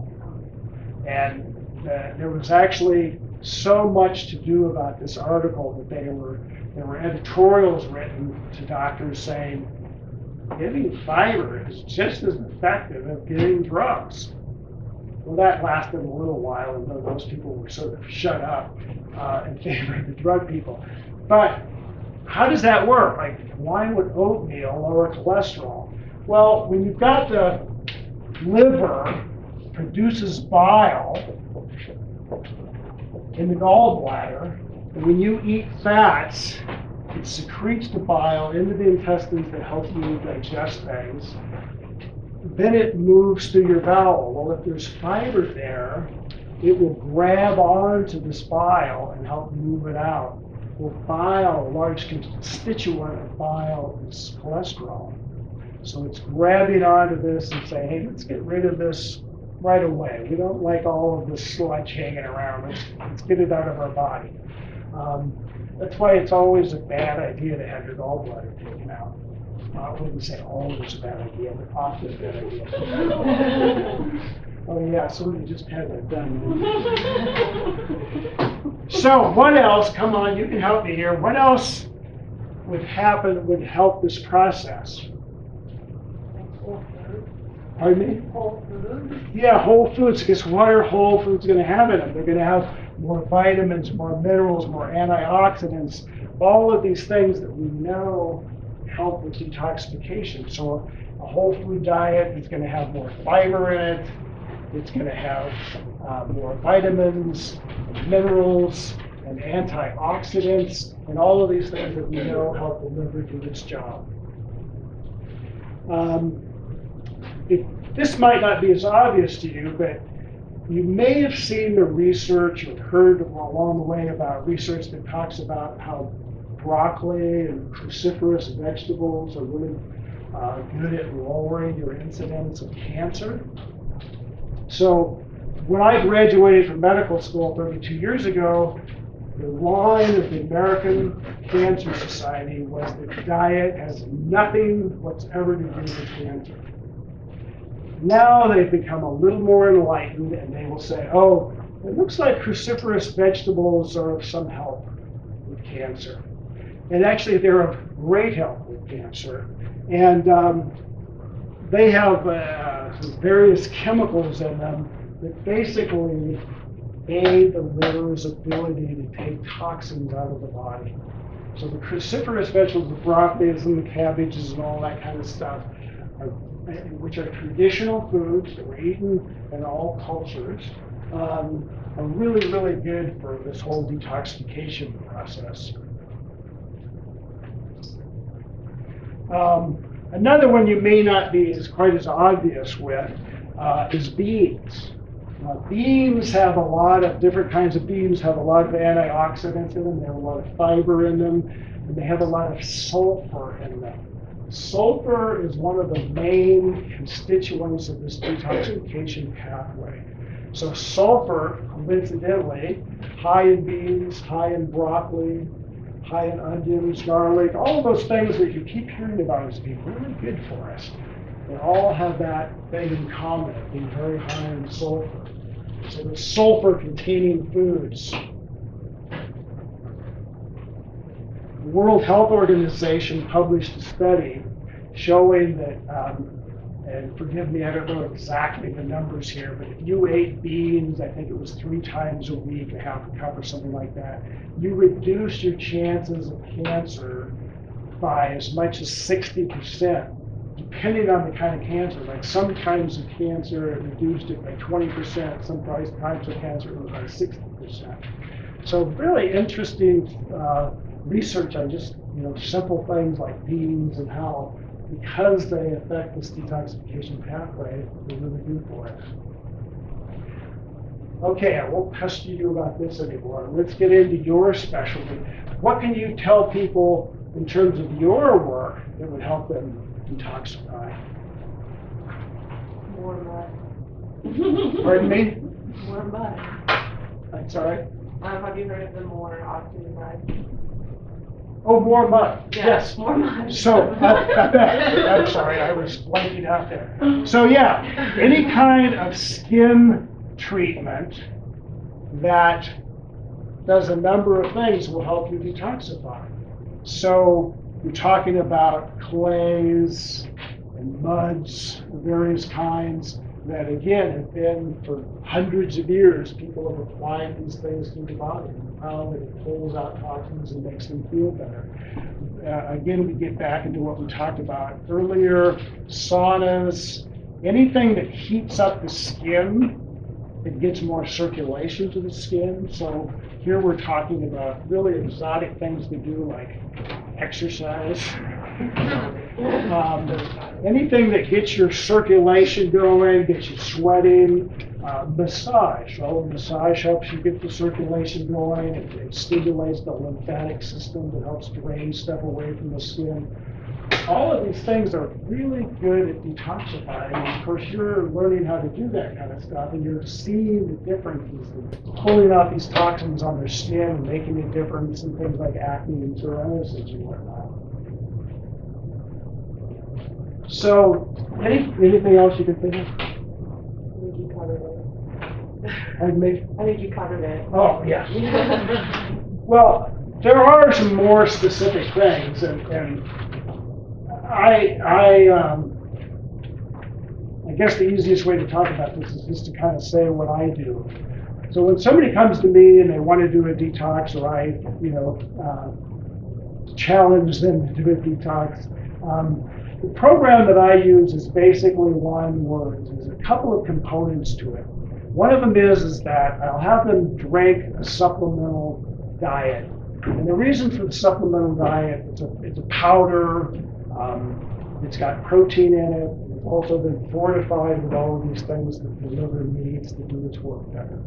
And uh, there was actually so much to do about this article that they were there were editorials written to doctors saying giving fiber is just as effective as giving drugs. Well, that lasted a little while, and those people were sort of shut up uh, in favor of the drug people. But how does that work? Like, why would oatmeal lower cholesterol? Well, when you've got the liver produces bile in the gallbladder, and when you eat fats, it secretes the bile into the intestines that help you digest things. Then it moves through your bowel. Well, if there's fiber there, it will grab onto this bile and help move it out. Well, bile, a large constituent of bile is cholesterol. So it's grabbing onto this and saying, hey, let's get rid of this right away. We don't like all of this sludge hanging around. Let's, let's get it out of our body. Um, that's why it's always a bad idea to have your gallbladder taken out. I wouldn't say always a bad idea, but often a bad idea. oh yeah, somebody just had that done. so what else? Come on, you can help me here. What else would happen would help this process? Pardon me? Whole food. Yeah, whole foods, because what are whole foods going to have in them? They're going to have more vitamins, more minerals, more antioxidants, all of these things that we know help with detoxification. So a whole food diet is going to have more fiber in it. It's going to have uh, more vitamins, minerals, and antioxidants, and all of these things that we know help the liver do its job. Um, this might not be as obvious to you, but you may have seen the research or heard along the way about research that talks about how broccoli and cruciferous vegetables are really uh, good at lowering your incidence of cancer. So when I graduated from medical school 32 years ago, the line of the American Cancer Society was that diet has nothing whatsoever to do with cancer. Now they've become a little more enlightened and they will say, oh, it looks like cruciferous vegetables are of some help with cancer. And actually, they're of great help with cancer. And um, they have uh, various chemicals in them that basically aid the liver's ability to take toxins out of the body. So the cruciferous vegetables, the broccolis and the cabbages and all that kind of stuff, which are traditional foods that were eaten in all cultures, um, are really, really good for this whole detoxification process. Um, another one you may not be as quite as obvious with uh, is beans. Uh, beans have a lot of different kinds of beans have a lot of antioxidants in them. They have a lot of fiber in them, and they have a lot of sulfur in them. Sulfur is one of the main constituents of this detoxification pathway. So sulfur, coincidentally, high in beans, high in broccoli, high in onions, garlic, all those things that you keep hearing about as being really good for us. They all have that thing in common, being very high in sulfur. So the sulfur-containing foods. The World Health Organization published a study showing that, um, and forgive me, I don't know exactly the numbers here, but if you ate beans, I think it was three times a week, a half a cup or something like that, you reduce your chances of cancer by as much as 60% depending on the kind of cancer. Like some kinds of cancer, it reduced it by 20%. Some types of cancer, it was by 60%. So really interesting uh, research on just you know simple things like beans and how because they affect this detoxification pathway, they're really good for us. Okay, I won't pester you about this anymore. Let's get into your specialty. What can you tell people in terms of your work that would help them detoxify? Moor mud. Pardon me? Moor mud. That's all right. Um, have you heard of the more oxygen mud? Oh, Moor mud. Yes. Moor mud. So, I'm sorry, I was blanking out there. So, yeah, any kind of skin treatment that does a number of things will help you detoxify. So, you're talking about clays and muds of various kinds that, again, have been for hundreds of years. People have applied these things to the body and it pulls out toxins and makes them feel better. Uh, again, we get back into what we talked about earlier saunas, anything that heats up the skin, it gets more circulation to the skin. So here we're talking about really exotic things to do, like exercise. Um, anything that gets your circulation going, gets you sweating, Uh, massage, well, massage helps you get the circulation going, it, it stimulates the lymphatic system that helps drain stuff away from the skin. All of these things are really good at detoxifying, and of course, you're learning how to do that kind of stuff, and you're seeing the differences, pulling out these toxins on their skin and making a difference in things like acne and psoriasis and whatnot. So, any, anything else you can think of? I think you covered it. I'd make, I think you covered it. oh, yeah. Well, there are some more specific things, and, and I, I, um, I guess the easiest way to talk about this is just to kind of say what I do. So when somebody comes to me and they want to do a detox, or I, you know, uh, challenge them to do a detox, um, the program that I use is basically one word. There's a couple of components to it. One of them is is that I'll have them drink a supplemental diet, and the reason for the supplemental diet it's a it's a powder. Um, it's got protein in it. It's also been fortified with all of these things that the liver needs to do its work better.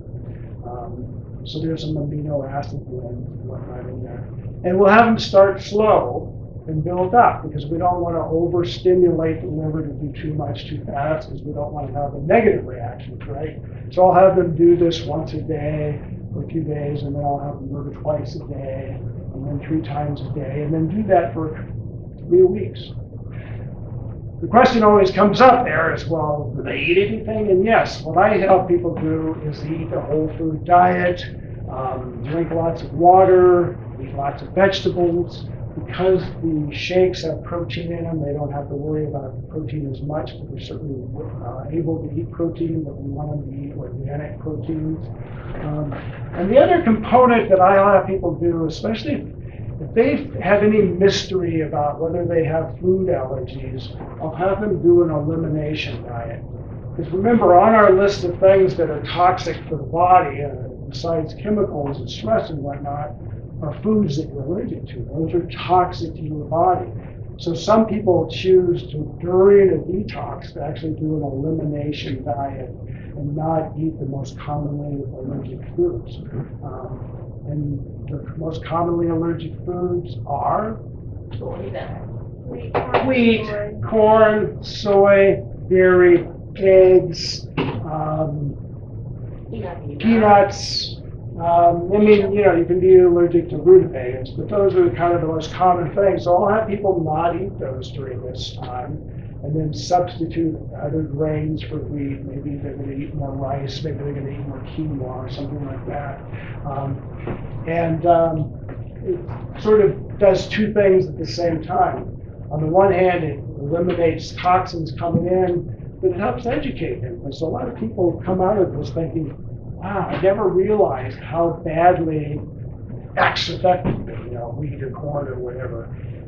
Um, so there's some amino acid blends and whatnot in there. And we'll have them start slow and build up because we don't want to overstimulate the liver to do too much too fast because we don't want to have a negative reaction, right? So I'll have them do this once a day for a few days, and then I'll have them do it twice a day, and then three times a day, and then do that for three weeks. The question always comes up there is, well, do they eat anything? And yes, what I help people do is eat a whole food diet, um, drink lots of water, eat lots of vegetables. Because the shakes have protein in them, they don't have to worry about protein as much, but they're certainly uh, able to eat protein, but we want them to eat organic proteins. Um, and the other component that I have people do, especially if they have any mystery about whether they have food allergies, I'll have them do an elimination diet. Because remember, on our list of things that are toxic for the body, uh, besides chemicals and stress and whatnot, are foods that you're allergic to. Those are toxic to your body. So some people choose to, during a detox, to actually do an elimination diet and not eat the most commonly allergic foods. Um, and the most commonly allergic foods are Wheat, wheat, corn, soy, dairy, eggs, um, Peanut. peanuts. Um, I mean, you know, you can be allergic to rutabagas, but those are kind of the most common things. So I'll have people not eat those during this time and then substitute other grains for wheat. Maybe they're going to eat more rice, maybe they're going to eat more quinoa or something like that. Um, and um, it sort of does two things at the same time. On the one hand, it eliminates toxins coming in, but it helps educate them. Because a lot of people come out of this thinking, wow, I never realized how badly X affected me, you know, wheat or corn or whatever.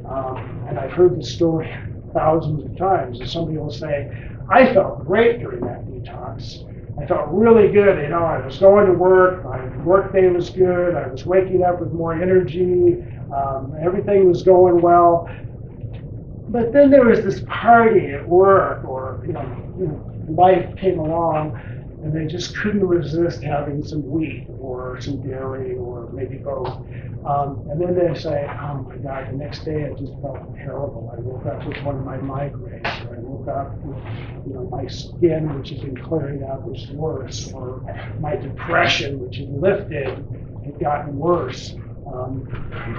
Um, and I've heard the story thousands of times. And somebody will say, I felt great during that detox. I felt really good. You know, I was going to work. My work day was good. I was waking up with more energy. Um, everything was going well. But then there was this party at work, or you know, life came along, and they just couldn't resist having some wheat or some dairy or maybe both. Um, and then they say, "Oh my God!" The next day, I just felt terrible. I woke up with one of my migraines, or I woke up with, you know, my skin, which had been clearing out, was worse, or my depression, which had lifted, had gotten worse. Um,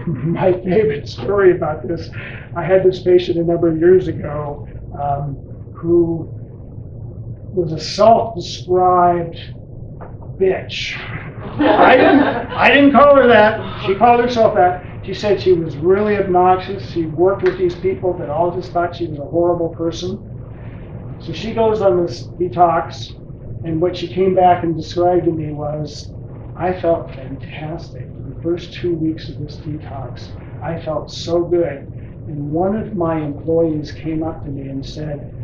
my favorite story about this, I had this patient a number of years ago um, who was a self-described bitch. I didn't, I didn't call her that. She called herself that. She said she was really obnoxious. She worked with these people that all just thought she was a horrible person. So she goes on this detox, and what she came back and described to me was, I felt fantastic. For the first two weeks of this detox, I felt so good. And one of my employees came up to me and said,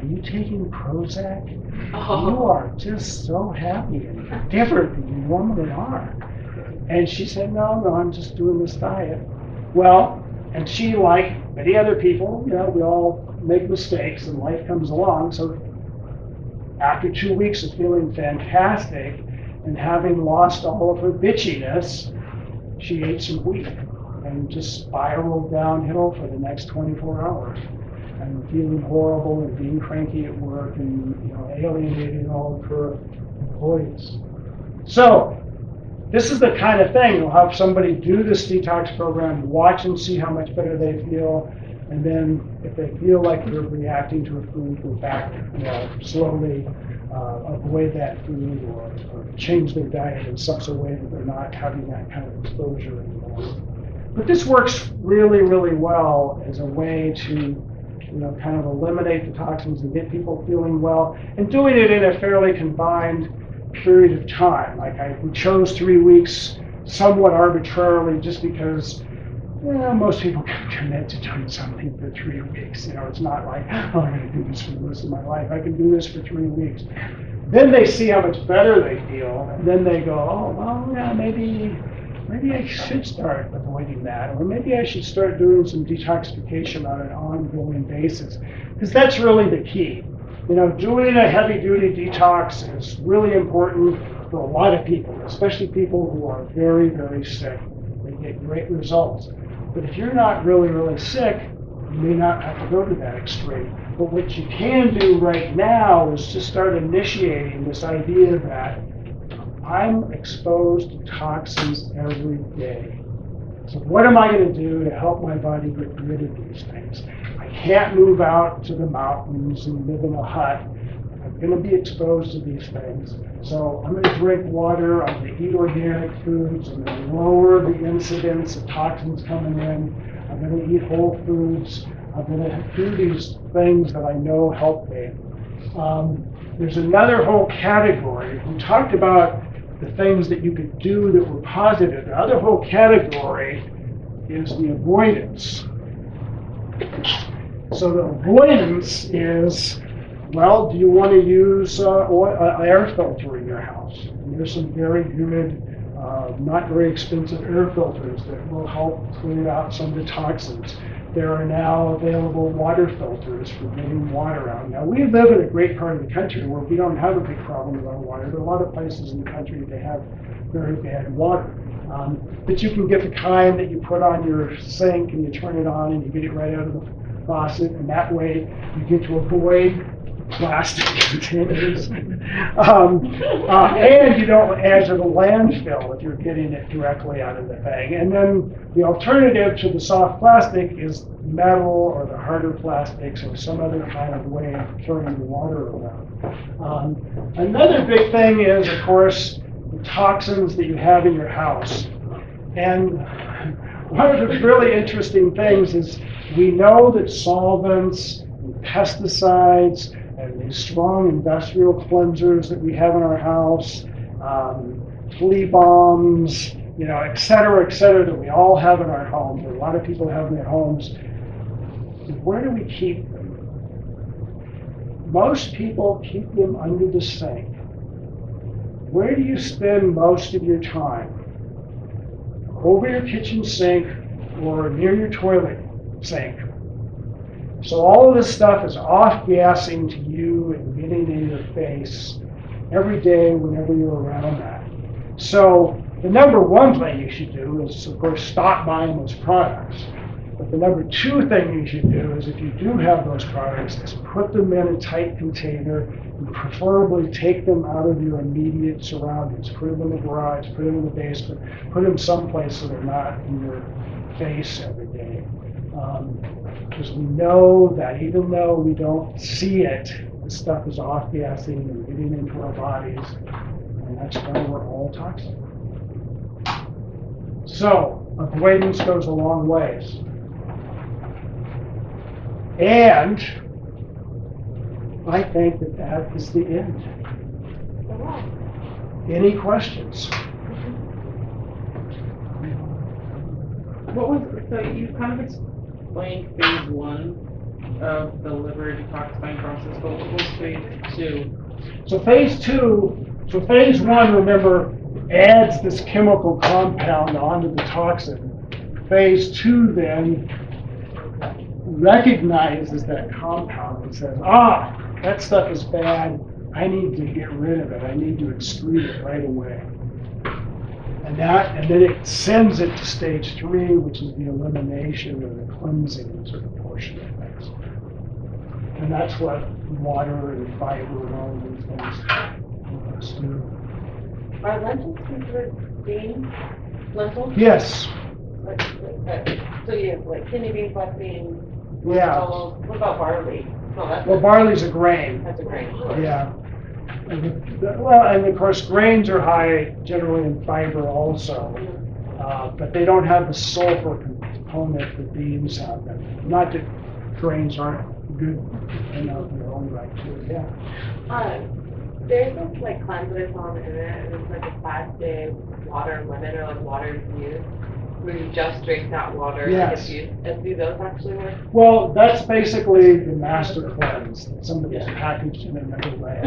Are you taking Prozac? Oh. You are just so happy and different than you normally are. And she said, No, no, I'm just doing this diet. Well, and she, like many other people, you know, we all make mistakes and life comes along. So after two weeks of feeling fantastic and having lost all of her bitchiness, she ate some wheat and just spiraled downhill for the next 24 hours and feeling horrible and being cranky at work and you know alienating all of her employees. So this is the kind of thing you'll have somebody do this detox program, watch and see how much better they feel, and then if they feel like they're reacting to a food, go back, you know, slowly uh, avoid that food or, or change their diet in such a way that they're not having that kind of exposure anymore. But this works really, really well as a way to, you know, kind of eliminate the toxins and get people feeling well, and doing it in a fairly confined period of time. Like I chose three weeks somewhat arbitrarily just because most people can commit to doing something for three weeks. You know, it's not like, oh, I'm going to do this for the rest of my life. I can do this for three weeks. Then they see how much better they feel, and then they go, oh, well, yeah, maybe, maybe I should start avoiding that, or maybe I should start doing some detoxification on an ongoing basis, because that's really the key. You know, doing a heavy-duty detox is really important for a lot of people, especially people who are very, very sick. They get great results. But if you're not really, really sick, you may not have to go to that extreme. But what you can do right now is to start initiating this idea that I'm exposed to toxins every day. So what am I going to do to help my body get rid of these things? I can't move out to the mountains and live in a hut. I'm going to be exposed to these things. So I'm going to drink water, I'm going to eat organic foods, I'm going to lower the incidence of toxins coming in, I'm going to eat whole foods, I'm going to do these things that I know help me. Um, there's another whole category. We talked about the things that you could do that were positive. The other whole category is the avoidance. So the avoidance is well, do you want to use uh, oil, uh, air filter in your house? And there's some very humid, uh, not very expensive air filters that will help clean out some of the toxins. There are now available water filters for getting water out. Now, we live in a great part of the country where we don't have a big problem with our water. Are a lot of places in the country that have very bad water. Um, but you can get the kind that you put on your sink and you turn it on and you get it right out of the faucet, and that way you get to avoid plastic containers. um, uh, and you don't add to the landfill if you're getting it directly out of the thing. And then the alternative to the soft plastic is metal or the harder plastics or some other kind of way of carrying the water around. Um, another big thing is, of course, the toxins that you have in your house. And one of the really interesting things is we know that solvents and pesticides and these strong industrial cleansers that we have in our house, um, flea bombs, you know, et cetera, et cetera, that we all have in our homes, or a lot of people have in their homes. Where do we keep them? Most people keep them under the sink. Where do you spend most of your time? Over your kitchen sink or near your toilet sink. So all of this stuff is off gassing to you and getting in your face every day whenever you're around that. So the number one thing you should do is, of course, stop buying those products. But the number two thing you should do is if you do have those products, is put them in a tight container and preferably take them out of your immediate surroundings. Put them in the garage, put them in the basement, put them someplace so they're not in your face every day. Um, because we know that even though we don't see it, the stuff is off gassing and getting into our bodies, and that's why we're all toxic. So, avoidance goes a long ways. And I think that that is the end. Any questions? What was, so you kind of explained phase one of the liver detoxifying process, but what was phase two? So phase two, so phase one, remember, adds this chemical compound onto the toxin. Phase two then recognizes that compound and says, ah, that stuff is bad. I need to get rid of it, I need to excrete it right away. And that, and then it sends it to stage three, which is the elimination or the cleansing sort of portion of things. And that's what water and fiber and all of these things do. Are lentils considered beans? Lentils? Yes, Like, like, uh, So you have like kidney beans, black beans, yeah. lentils, what about barley? No, Well, barley's a grain. that's a grain. Yeah. The- Well, and of course, grains are high generally in fiber also, uh, but they don't have the sulfur component that beans have. Not that grains aren't good in their own right too, yeah. Uh, there's this like cleanse that I saw on the internet, and it's like a five day water limit or like water use, where you just drink that water. Yes. if you- And do those actually work? Well, that's basically the master cleanse that somebody's packaged in another way.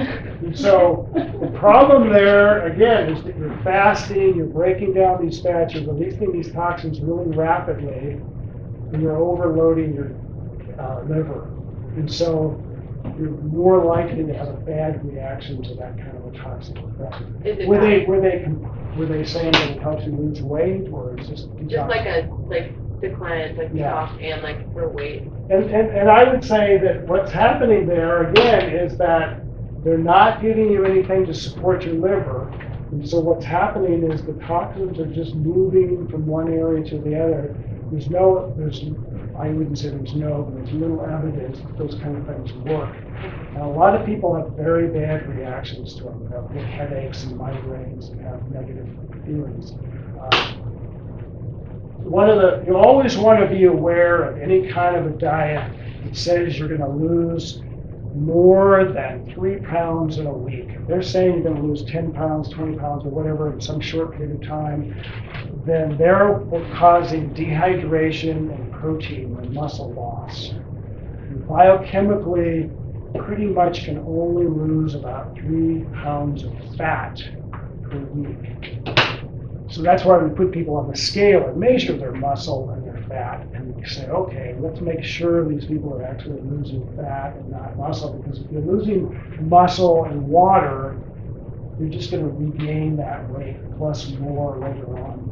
And so the problem there, again, is that you're fasting, you're breaking down these fats, you're releasing these toxins really rapidly, and you're overloading your uh, liver. And so you're more likely to have a bad reaction to that kind of a toxic effect. Is it Were they, not- were they, com- were they saying that it helps you lose weight, or is just? Just like a, like the decline, like Yeah. detox and like for weight? And, and, and I would say that what's happening there, again, is that they're not giving you anything to support your liver. And so what's happening is the toxins are just moving from one area to the other. There's no, there's, I wouldn't say there's no, but there's little evidence that those kind of things work. And a lot of people have very bad reactions to them. They have headaches and migraines and have negative feelings. Uh, one of the, you always want to be aware of any kind of a diet that says you're going to lose more than three pounds in a week. They're saying you're going to lose 10 pounds, 20 pounds, or whatever in some short period of time. Then they're causing dehydration and protein and muscle loss. And biochemically, pretty much can only lose about three pounds of fat per week. So that's why we put people on the scale and measure their muscle and their fat, and we say, okay, let's make sure these people are actually losing fat and not muscle, because if you're losing muscle and water, you're just going to regain that weight plus more later on.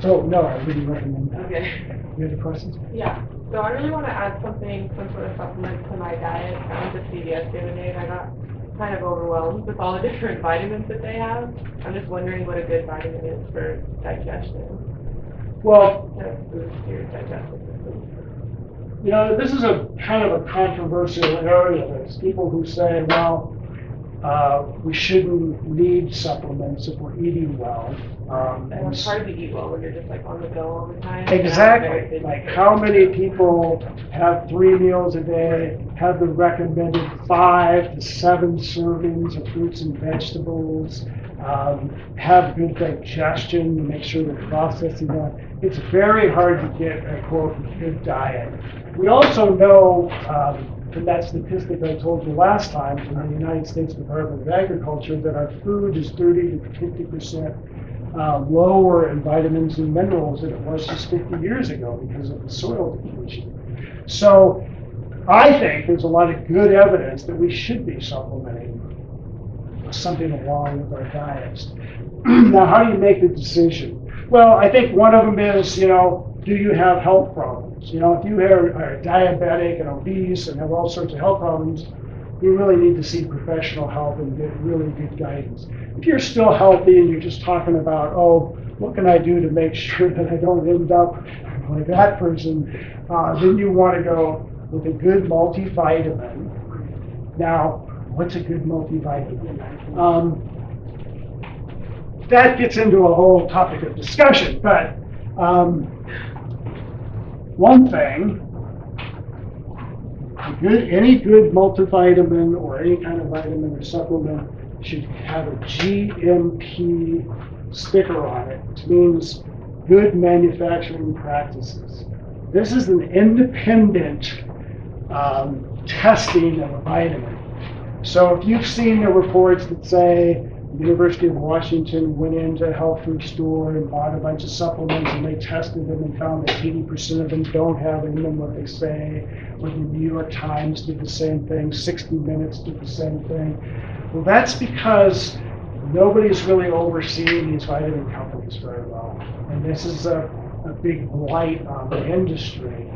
So no, I wouldn't recommend that. Okay. You have questions? Yeah, so I really want to add something, some sort of supplement to my diet. I went to CVS the other day and I got kind of overwhelmed with all the different vitamins that they have. I'm just wondering what a good vitamin is for digestion, Well, to boost your digestive system. You know, this is a kind of a controversial area. There's people who say, well, uh, we shouldn't need supplements if we're eating well. Um, And it's hard to eat well when you're just like on the go all the time. Exactly. Like how many people have three meals a day, have the recommended five to seven servings of fruits and vegetables, um, have good digestion make sure they're processing that. It's very hard to get a quote good diet. We also know um, from that statistic I told you last time from the United States Department of Agriculture that our food is 30 to 50 percent uh, lower in vitamins and minerals than it was just 50 years ago because of the soil depletion. So I think there's a lot of good evidence that we should be supplementing something along with our diets. now, how do you make the decision? Well, I think one of them is, you know, do you have health problems? You know, if you are, are diabetic and obese and have all sorts of health problems, you really need to see professional help and get really good guidance. If you're still healthy and you're just talking about, oh, what can I do to make sure that I don't end up like that person, uh, then you want to go with a good multivitamin. Now, what's a good multivitamin? Um, that gets into a whole topic of discussion, but um, one thing good, any good multivitamin or any kind of vitamin or supplement should have a GMP sticker on it, which means good manufacturing practices. This is an independent um, testing of a vitamin. So if you've seen the reports that say University of Washington went into a health food store and bought a bunch of supplements and they tested them and found that eighty percent of them don't have in them what they say. Or the New York Times did the same thing, sixty Minutes did the same thing. Well, that's because nobody's really overseeing these vitamin companies very well. And this is a, a big blight on the industry.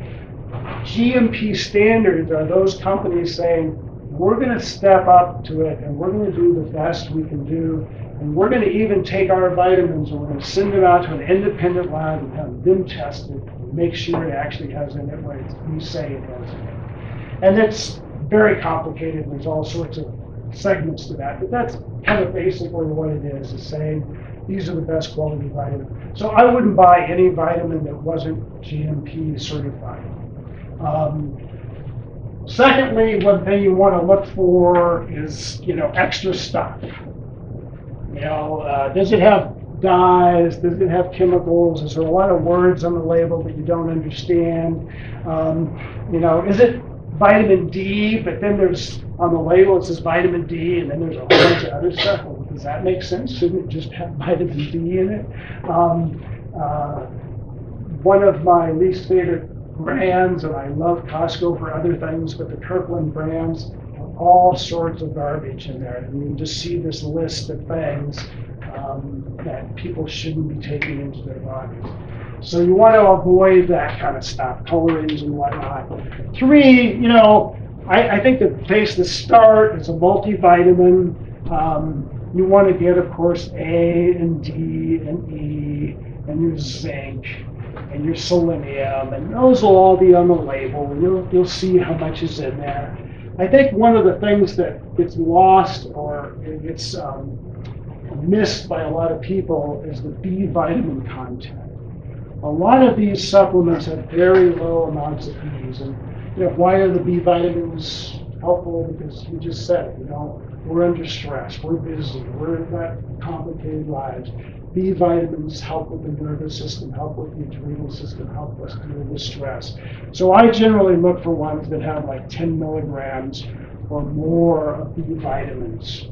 GMP standards are those companies saying, we're going to step up to it and we're going to do the best we can do. And we're going to even take our vitamins and we're going to send them out to an independent lab and have them tested and make sure it actually has in it what you say it has in it. And it's very complicated. There's all sorts of segments to that, but that's kind of basically what it is, is saying these are the best quality vitamins. So I wouldn't buy any vitamin that wasn't GMP certified. Um, Secondly, one thing you want to look for is, you know, extra stuff. You know, uh, does it have dyes? Does it have chemicals? Is there a lot of words on the label that you don't understand? Um, you know, is it vitamin D? But then there's on the label it says vitamin D, and then there's a whole bunch of other stuff. Well, does that make sense? Shouldn't it just have vitamin D in it? Um, uh, one of my least favorite brands, and I love Costco for other things, but the Kirkland brands have all sorts of garbage in there. And you just see this list of things um, that people shouldn't be taking into their bodies. So you want to avoid that kind of stuff, colorings and whatnot. Three, you know, I, I think the place to start is a multivitamin. Um, you want to get, of course, A and D and E and your zinc and your selenium, and those will all be on the label. and You'll, you'll see how much is in there. I think one of the things that gets lost or gets um, missed by a lot of people is the B vitamin content. A lot of these supplements have very low amounts of Bs, and you know why are the B vitamins helpful? Because you just said it. You know, we're under stress, we're busy, we're got complicated lives. B vitamins help with the nervous system, help with the adrenal system, help us deal with stress. So I generally look for ones that have like 10 milligrams or more of B vitamins.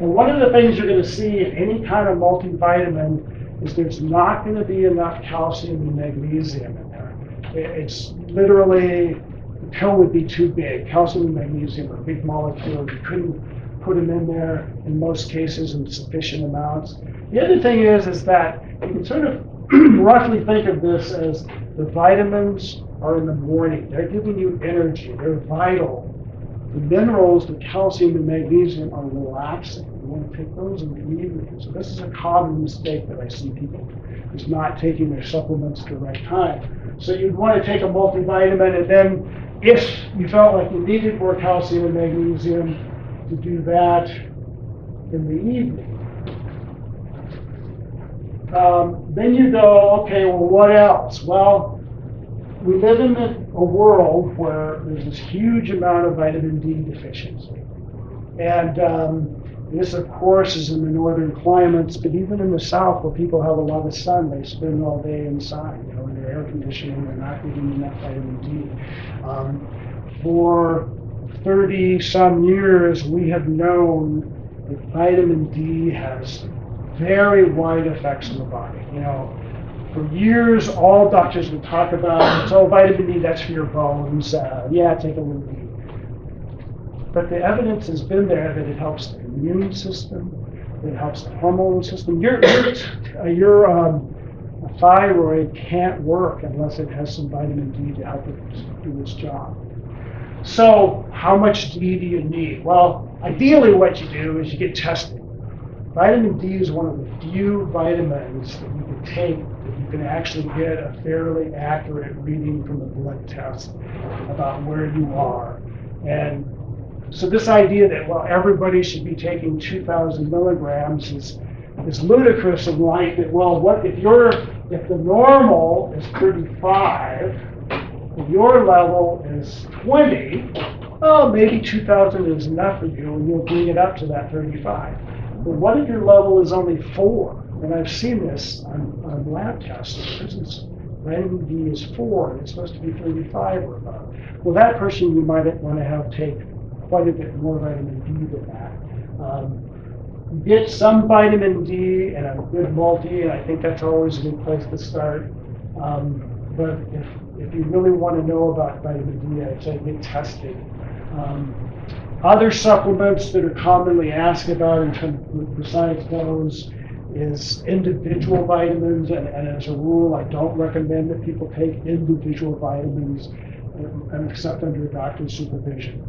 And one of the things you're going to see in any kind of multivitamin is there's not going to be enough calcium and magnesium in there. It's literally, the pill would be too big. Calcium and magnesium are big molecules. You couldn't put them in there in most cases in sufficient amounts. The other thing is, is that you can sort of roughly think of this as the vitamins are in the morning. They're giving you energy. They're vital. The minerals, the calcium and magnesium are relaxing. You want to take those in the evening. So this is a common mistake that I see people is not taking their supplements at the right time. So you'd want to take a multivitamin and then if you felt like you needed more calcium and magnesium, to do that in the evening. Um, then you go, okay, well, what else? Well, we live in a, world where there's this huge amount of vitamin D deficiency. And um, this, of course, is in the northern climates, but even in the south where people have a lot of sun, they spend all day inside, you know, in their air conditioning, they're not getting enough vitamin D. Um, for 30 some years, we have known that vitamin D has very wide effects on the body. You know, for years, all doctors would talk about, oh, vitamin D, that's for your bones. Uh, yeah, take a little D. But the evidence has been there that it helps the immune system, it helps the hormone system. Your, your, uh, your um, thyroid can't work unless it has some vitamin D to help it do its job. So, how much D do you need? Well, ideally, what you do is you get tested. Vitamin D is one of the few vitamins that you can take that you can actually get a fairly accurate reading from the blood test about where you are. And so, this idea that, well, everybody should be taking 2,000 milligrams is, is ludicrous in light that, well, what if you're, if the normal is 35, if your level is 20, well, maybe 2,000 is enough for you, and you'll bring it up to that 35. But what if your level is only 4? And I've seen this on, on lab tests. Instance, vitamin D is 4, and it's supposed to be 35 or above. Well, that person you might want to have take quite a bit more vitamin D than that. Um, get some vitamin D and a good multi, and I think that's always a good place to start. Um, but if, if you really want to know about vitamin D, I'd say get tested. Um, other supplements that are commonly asked about in the science is individual vitamins, and, and as a rule, I don't recommend that people take individual vitamins and except under a doctor's supervision.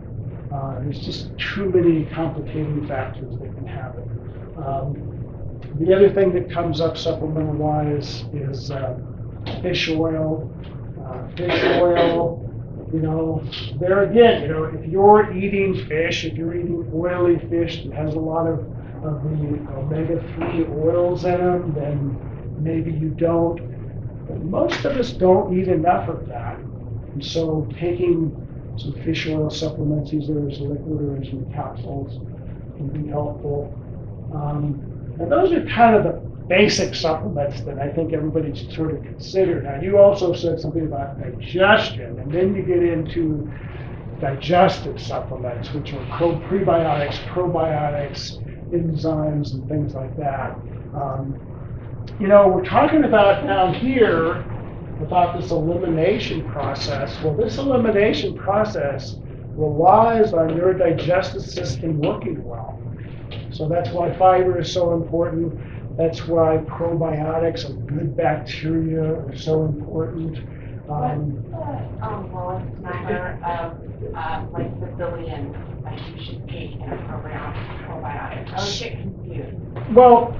Uh, there's just too many complicating factors that can happen. Um, the other thing that comes up supplemental wise is uh, fish oil. Uh, fish oil, you know, there again, you know, if you're eating fish, if you're eating oily fish that has a lot of, of the omega 3 oils in them, then maybe you don't. But most of us don't eat enough of that. And so taking some fish oil supplements, either as liquid or as capsules, can be helpful. Um, and those are kind of the basic supplements that I think everybody should sort of consider. Now, you also said something about digestion, and then you get into digestive supplements, which are pro- prebiotics, probiotics, enzymes, and things like that. Um, you know, we're talking about down here about this elimination process. Well, this elimination process relies on your digestive system working well. So that's why fiber is so important. That's why probiotics and good bacteria are so important. Um, Um, well, it's a matter of, uh, like the billion that you should take in a program probiotics. I would get confused. well,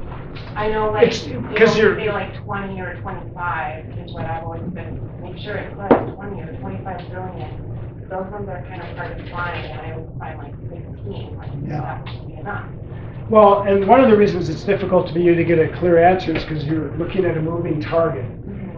I know like, It's- you know, you're- say like twenty or twenty-five is what I've always been, make sure it says twenty or twenty-five billion. Those numbers are kind of hard to find, and I always find like fifteen, like, Yeah. that should be enough. Well, and one of the reasons it's difficult for you to get a clear answer is because you're looking at a moving target.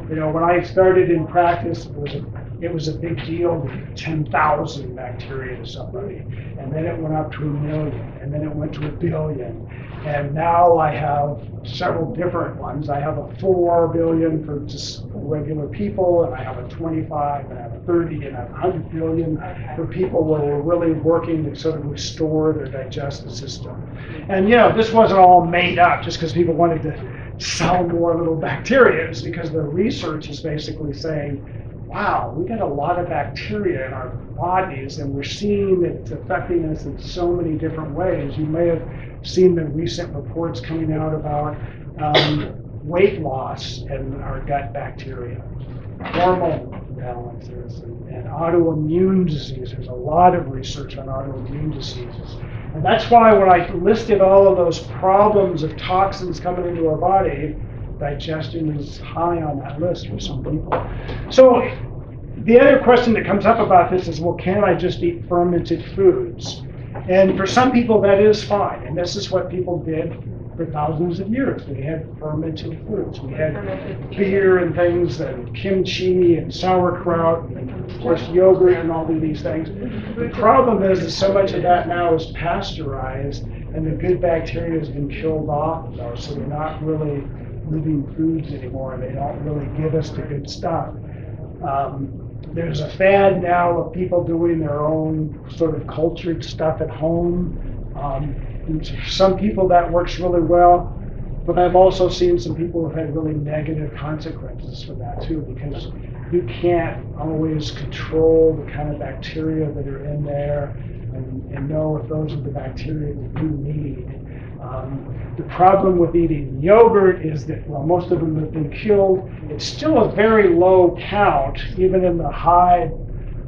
You know, when I started in practice, it was a, it was a big deal to give 10,000 bacteria to somebody. And then it went up to a million, and then it went to a billion. And now I have several different ones. I have a 4 billion for just regular people, and I have a 25, and I have a 30, and I have a 100 billion for people where we're really working to sort of restore their digestive system. And, you know, this wasn't all made up just because people wanted to sell more little bacteria. It's because the research is basically saying, wow, we got a lot of bacteria in our bodies, and we're seeing that it's affecting us in so many different ways. You may have seen the recent reports coming out about um, weight loss and our gut bacteria, hormone imbalances, and, and autoimmune disease. There's a lot of research on autoimmune diseases. And that's why when I listed all of those problems of toxins coming into our body, digestion is high on that list for some people. So the other question that comes up about this is, well, can I just eat fermented foods? And for some people, that is fine. And this is what people did for thousands of years. We had fermented foods. We had beer and things, and kimchi and sauerkraut, and of course yogurt and all of these things. The problem is that so much of that now is pasteurized, and the good bacteria has been killed off, so they're not really living foods anymore. They don't really give us the good stuff. Um, there's a fad now of people doing their own sort of cultured stuff at home. Um, some people that works really well, but I've also seen some people who've had really negative consequences for that too, because you can't always control the kind of bacteria that are in there and, and know if those are the bacteria that you need. Um, the problem with eating yogurt is that, well, most of them have been killed. It's still a very low count, even in the high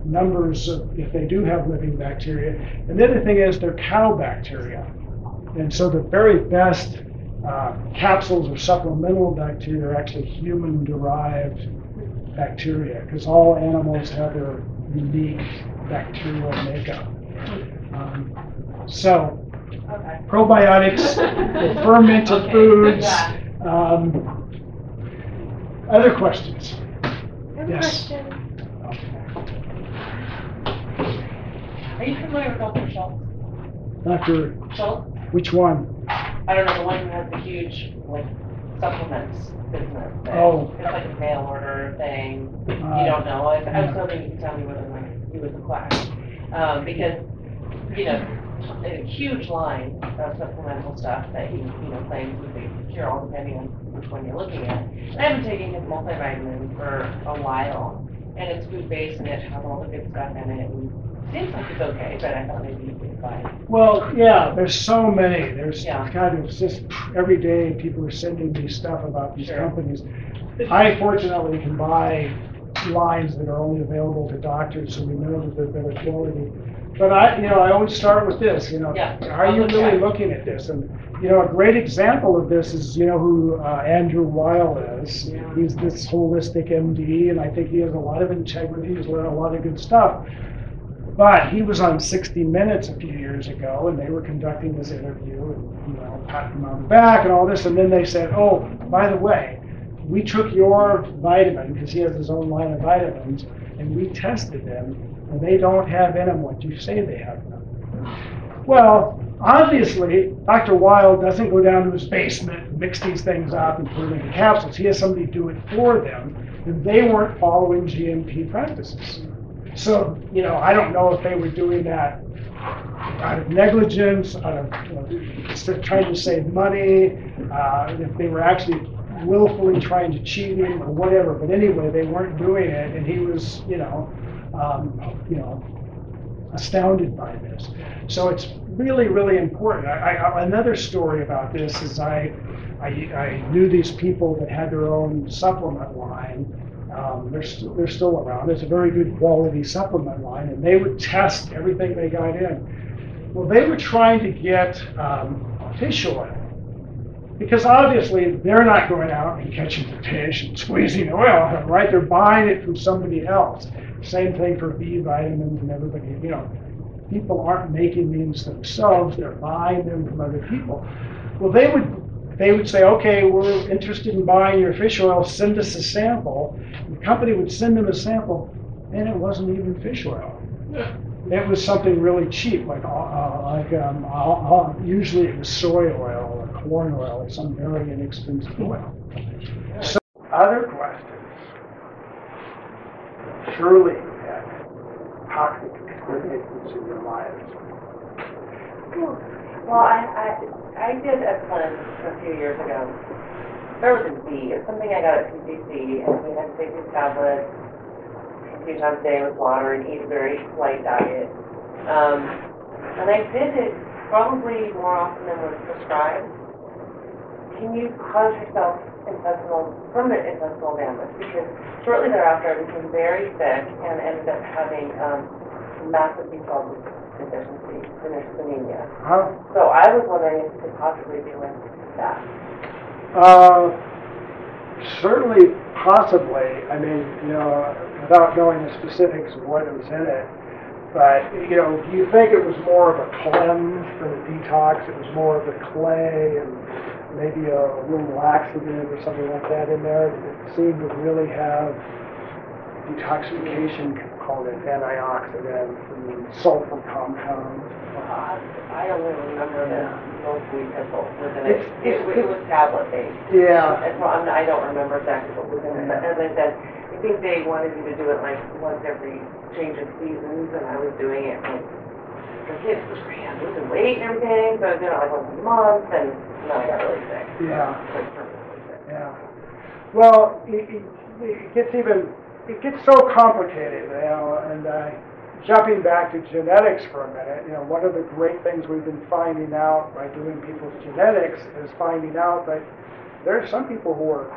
numbers of, if they do have living bacteria. And the other thing is they're cow bacteria. And so the very best uh, capsules or supplemental bacteria are actually human derived bacteria, because all animals have their unique bacterial makeup. Um, so, Okay. probiotics, fermented Okay, foods. yeah. Um, other questions? I Yes. question. Are you familiar with Dr. Schultz? Dr. Schultz? Which one? I don't know, the one who has the huge, like, supplements business. that- Oh. It's like a mail order thing. You Uh, don't know. I I was hoping you could tell me whether or not you was a class. Um, because, you know, a huge line of supplemental stuff that he, you know, claims would be cure all depending on which one you're looking at. And I haven't taken his multivitamin for a while, and it's food-based and it has all the good stuff in it, and seems like it's okay, but I thought maybe you could buy it. Well, yeah, there's so many, there's Yeah. kind of just, every day, people are sending me stuff about these Sure. companies. I fortunately can buy lines that are only available to doctors, so we know that they're better quality. But I, you know, I always start with this, you know, Yeah, are you really looking at this? And, you know, a great example of this is, you know, who uh, Andrew Weil is. Yeah. He's this holistic MD, and I think he has a lot of integrity, he's learned a lot of good stuff. But he was on 60 Minutes a few years ago, and they were conducting this interview, and, you know, patting him on the back and all this, and then they said, oh, by the way, we took your vitamin, because he has his own line of vitamins, and we tested them, and they don't have in them what you say they have in them. Well, obviously, Dr. Weil doesn't go down to his basement, mix these things up, and put them in capsules. He has somebody do it for them, and they weren't following GMP practices. So, you know, I don't know if they were doing that out of negligence, out of, just trying to save money, uh, if they were actually willfully trying to cheat him or whatever, but anyway, they weren't doing it, and he was, you know, um, you know, astounded by this. So it's really, really important. I, I, another story about this is I, I, I knew these people that had their own supplement line. Um, they're, st- they're still around. It's a very good quality supplement line, and they would test everything they got in. Well, they were trying to get um, fish oil because obviously they're not going out and catching the fish and squeezing the oil out of right? They're buying it from somebody else. Same thing for B vitamins and everybody, you know. People aren't making these themselves, they're buying them from other people. Well, they would, they would say, okay, we're interested in buying your fish oil, send us a sample. The company would send them a sample, and it wasn't even fish oil. It was something really cheap, like, uh, uh, like, um, uh, uh, usually it was soy oil corn oil or some very inexpensive oil. So, other questions? Surely you had toxic experiences in your lives. Well, I, I, I did a cleanse a few years ago. There was a D, it's something I got at PCC, and we had to take these tablets a few times a day with water and eat a very light diet. Um, and I did it probably more often than was prescribed. Can you cause yourself intestinal, permanent intestinal damage? Because shortly thereafter, I became very sick and ended up having, um, massive B12 deficiency, pernicious anemia. Huh? So I was wondering if it could possibly be linked to that. Uh, certainly, possibly. I mean, you know, without knowing the specifics of what was in it. But, you know, do you think it was more of a cleanse than a detox? It was more of a clay and maybe a little laxative or something like that in there? It seem to really have detoxification component, antioxidants and sulfur compounds? Uh, I don't really remember the mostly pill within it. It was- it was tablet based. Yeah. And I'm, I don't remember exactly what was in it, but as I said, I think they wanted you to do it like once every change of seasons, and I was doing it like, for kids, was great, I'm weight and everything, so I was it like once a month, and then I got really sick. Yeah. Like permanently sick. Yeah. Well, it, it, it gets even, it gets so complicated, you know, and uh, jumping back to genetics for a minute, you know, one of the great things we've been finding out by doing people's genetics is finding out that there are some people who are,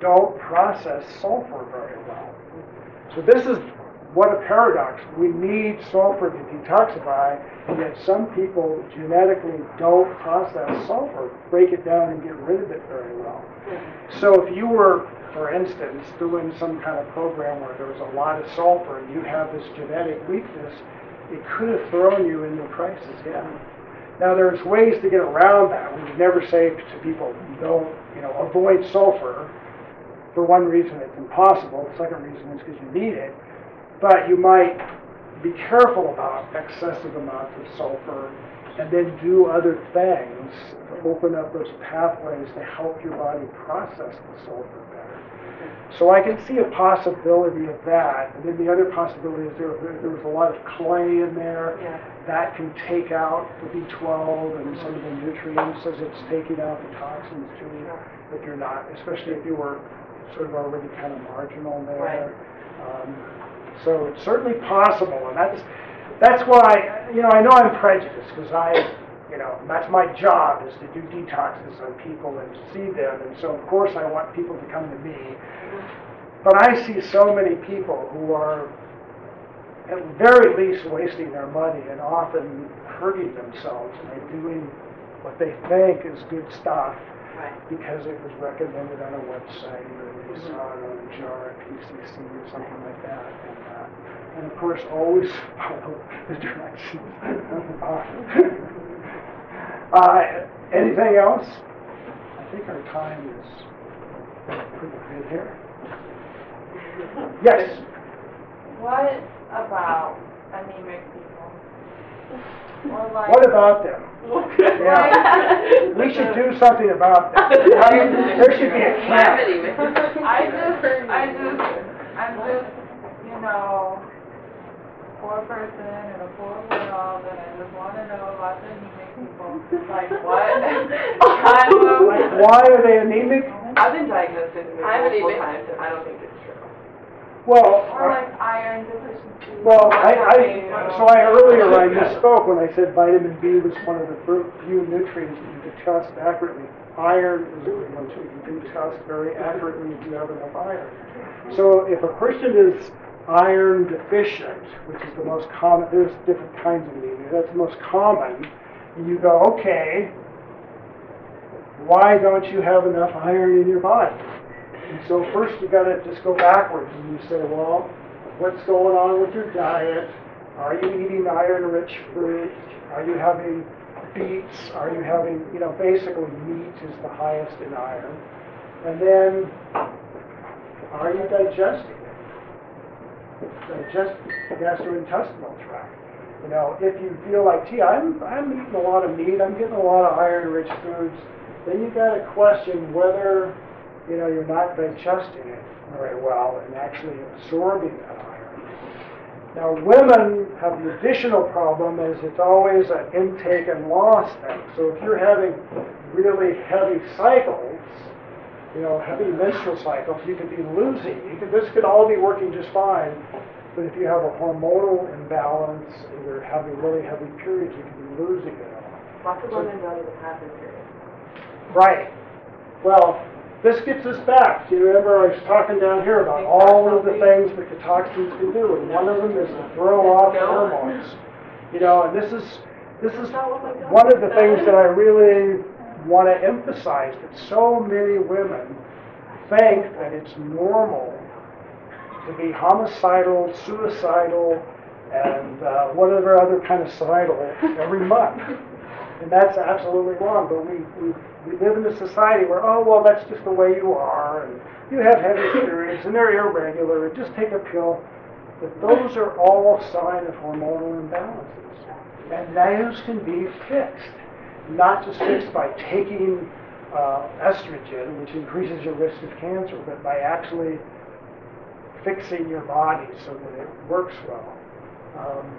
don't process sulfur very well. So this is what a paradox. We need sulfur to detoxify, and yet some people genetically don't process sulfur, break it down and get rid of it very well. So if you were, for instance, doing some kind of program where there was a lot of sulfur and you have this genetic weakness, it could have thrown you into a crisis, yeah. Now, there's ways to get around that. We would never say to people, don't, you know, avoid sulfur. For one reason, it's impossible. The second reason is because you need it. But you might be careful about excessive amounts of sulfur and then do other things to open up those pathways to help your body process the sulfur better. So I can see a possibility of that. And then the other possibility is there, there was a lot of clay in there. Yeah. That can take out the B12 and some of the nutrients as it's taking out the toxins too, if you're not, especially if you were sort of already kind of marginal there. Um, So it's certainly possible, and that's, that's why, you know, I know I'm prejudiced, because I, you know, that's my job, is to do detoxes on people and to see them, and so of course I want people to come to me. But I see so many people who are at very least wasting their money and often hurting themselves by doing what they think is good stuff Right. because it was recommended on a website or they saw it a jar at PCC or something like that. And, uh, and of course, always follow the directions uh, anything else? I think our time is pretty good here. Yes. What about anemic people? Or like, What about them? Yeah. We should do something about that. I mean, there should be a cap. I just, I just, I'm just, you know, poor person in a poor world, and I just wanna know about the anemic people. Like, what? Like, why are they anemic? I've been diagnosed with it I haven't multiple times, and I don't think it's true. Well, Or like iron deficiency. well, I, I, so I earlier I misspoke when I said vitamin B was one of the fir- few nutrients that you could test accurately. Iron is a good one that you can test very accurately if you have enough iron. So if a person is iron deficient, which is the most common, there's different kinds of anemia, that's the most common, and you go, okay, why don't you have enough iron in your body? And so first you gotta just go backwards and you say, well, what's going on with your diet? Are you eating iron-rich fruit? Are you having beets? Are you having, you know, basically meat is the highest in iron. And then, are you digesting it? Digest, gastrointestinal tract. You know, if you feel like, gee, I'm, I'm eating a lot of meat, I'm getting a lot of iron-rich foods, then you gotta question whether, you know, you're not digesting it very well and actually absorbing that iron. Now, women have the additional problem is it's always an intake and loss thing. So if you're having really heavy cycles, you know, heavy menstrual cycles, you could be losing. You could, this could all be working just fine, but if you have a hormonal imbalance and you're having really heavy periods, you could be losing it all. Lots of women even have their period. Right. Well, this gets us back. Do you remember I was talking down here about all of the things that the toxins can do, and one of them is to throw off hormones. You know, and this is this is one of the things that I really want to emphasize that so many women think that it's normal to be homicidal, suicidal, and uh, whatever other kind of suicidal every month. And that's absolutely wrong, but we, we, we live in a society where, oh, well, that's just the way you are, and you have heavy periods, and they're irregular, and just take a pill. But those are all signs of hormonal imbalances. And those can be fixed, not just fixed by taking uh, estrogen, which increases your risk of cancer, but by actually fixing your body so that it works well. Um,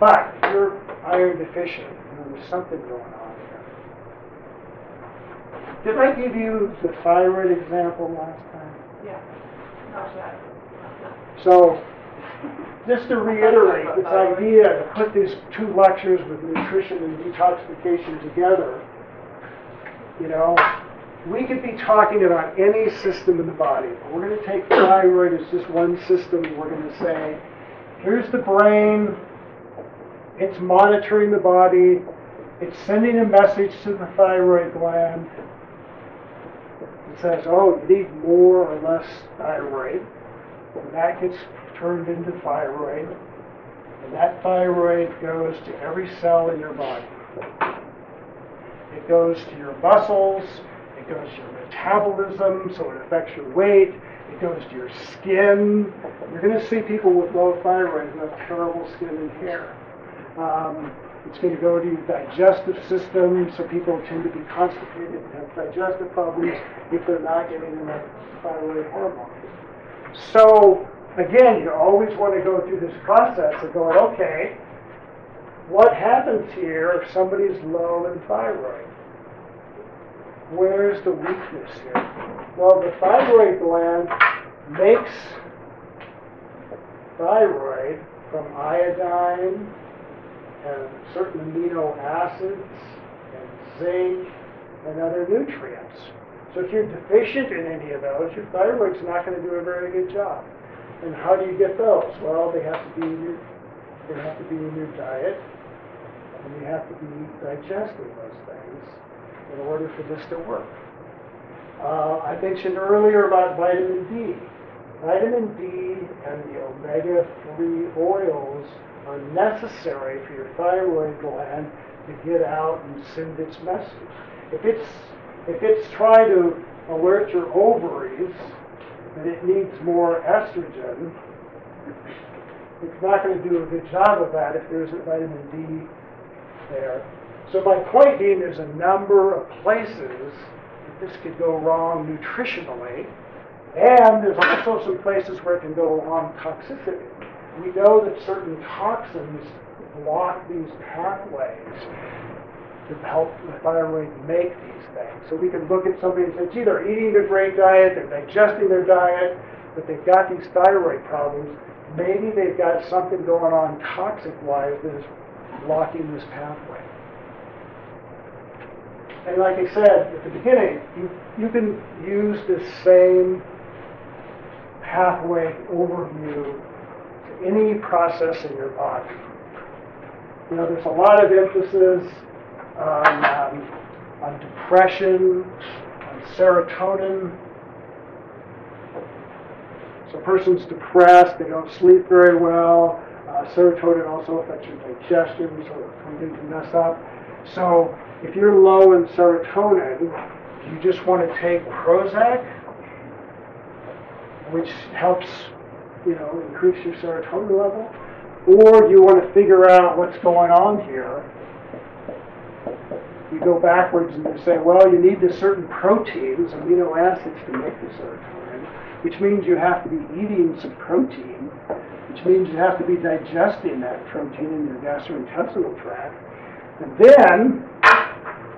but if you're iron deficient, there's something going on here. Did I give you the thyroid example last time? Yeah. Not yet. So, just to reiterate, this idea to put these two lectures with nutrition and detoxification together, you know, we could be talking about any system in the body. But we're going to take thyroid as just one system. and We're going to say, here's the brain. It's monitoring the body. It's sending a message to the thyroid gland. It says, oh, you need more or less thyroid. And that gets turned into thyroid. And that thyroid goes to every cell in your body. It goes to your muscles, it goes to your metabolism, so it affects your weight, it goes to your skin. You're going to see people with low thyroid who have terrible skin and hair. Um, It's gonna go to your digestive system, so people tend to be constipated and have digestive problems if they're not getting enough thyroid hormone. So, again, you always want to go through this process of going, okay, what happens here if somebody's low in thyroid? Where's the weakness here? Well, the thyroid gland makes thyroid from iodine certain amino acids and zinc and other nutrients. So if you're deficient in any of those, your thyroid's not going to do a very good job. And how do you get those? Well, they have to be in your, they have to be in your diet, and you have to be digesting those things in order for this to work. Uh, I mentioned earlier about vitamin D. Vitamin D and the omega-3 oils are necessary for your thyroid gland to get out and send its message. If it's if it's trying to alert your ovaries that it needs more estrogen, it's not going to do a good job of that if there isn't vitamin D there. So my point being, there's a number of places that this could go wrong nutritionally, and there's also some places where it can go wrong toxicity. We know that certain toxins block these pathways to help the thyroid make these things. So we can look at somebody and say, gee, they're eating a great diet, they're digesting their diet, but they've got these thyroid problems. Maybe they've got something going on toxic-wise that is blocking this pathway. And like I said at the beginning, you, you can use this same pathway overview any process in your body. You know, there's a lot of emphasis on, um, on depression, on serotonin. So a person's depressed, they don't sleep very well. Uh, serotonin also affects your digestion, so it can mess up. So if you're low in serotonin, you just want to take Prozac, which helps, you know, increase your serotonin level, or you want to figure out what's going on here. You go backwards and you say, well, you need the certain proteins, amino acids to make the serotonin, which means you have to be eating some protein, which means you have to be digesting that protein in your gastrointestinal tract. And then,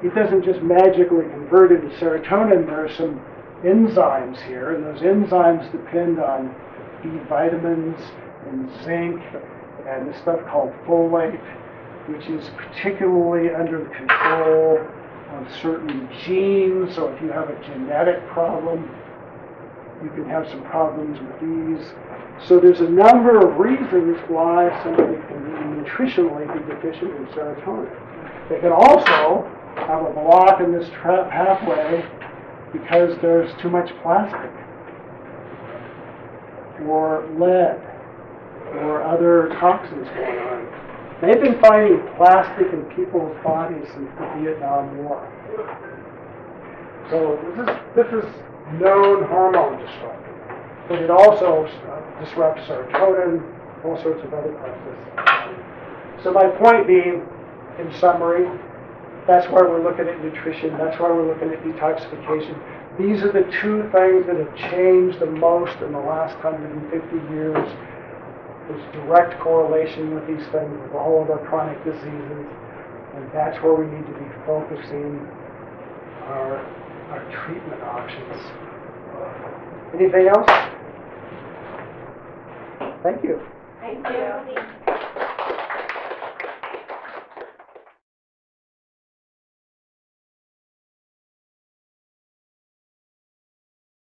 it doesn't just magically convert into serotonin. There are some enzymes here, and those enzymes depend on B vitamins and zinc and this stuff called folate, which is particularly under the control of certain genes. So if you have a genetic problem, you can have some problems with these. So there's a number of reasons why somebody can nutritionally be deficient in serotonin. They can also have a block in this pathway because there's too much plastic or lead or other toxins going on. They've been finding plastic in people's bodies since the Vietnam War. So this is, this is known hormone disruptor. But it also uh, disrupts serotonin, all sorts of other processes. So my point being, in summary, that's why we're looking at nutrition, that's why we're looking at detoxification. These are the two things that have changed the most in the last 150 years. There's direct correlation with these things, with all of our chronic diseases, and that's where we need to be focusing our, our treatment options. Anything else? Thank you. Thank you.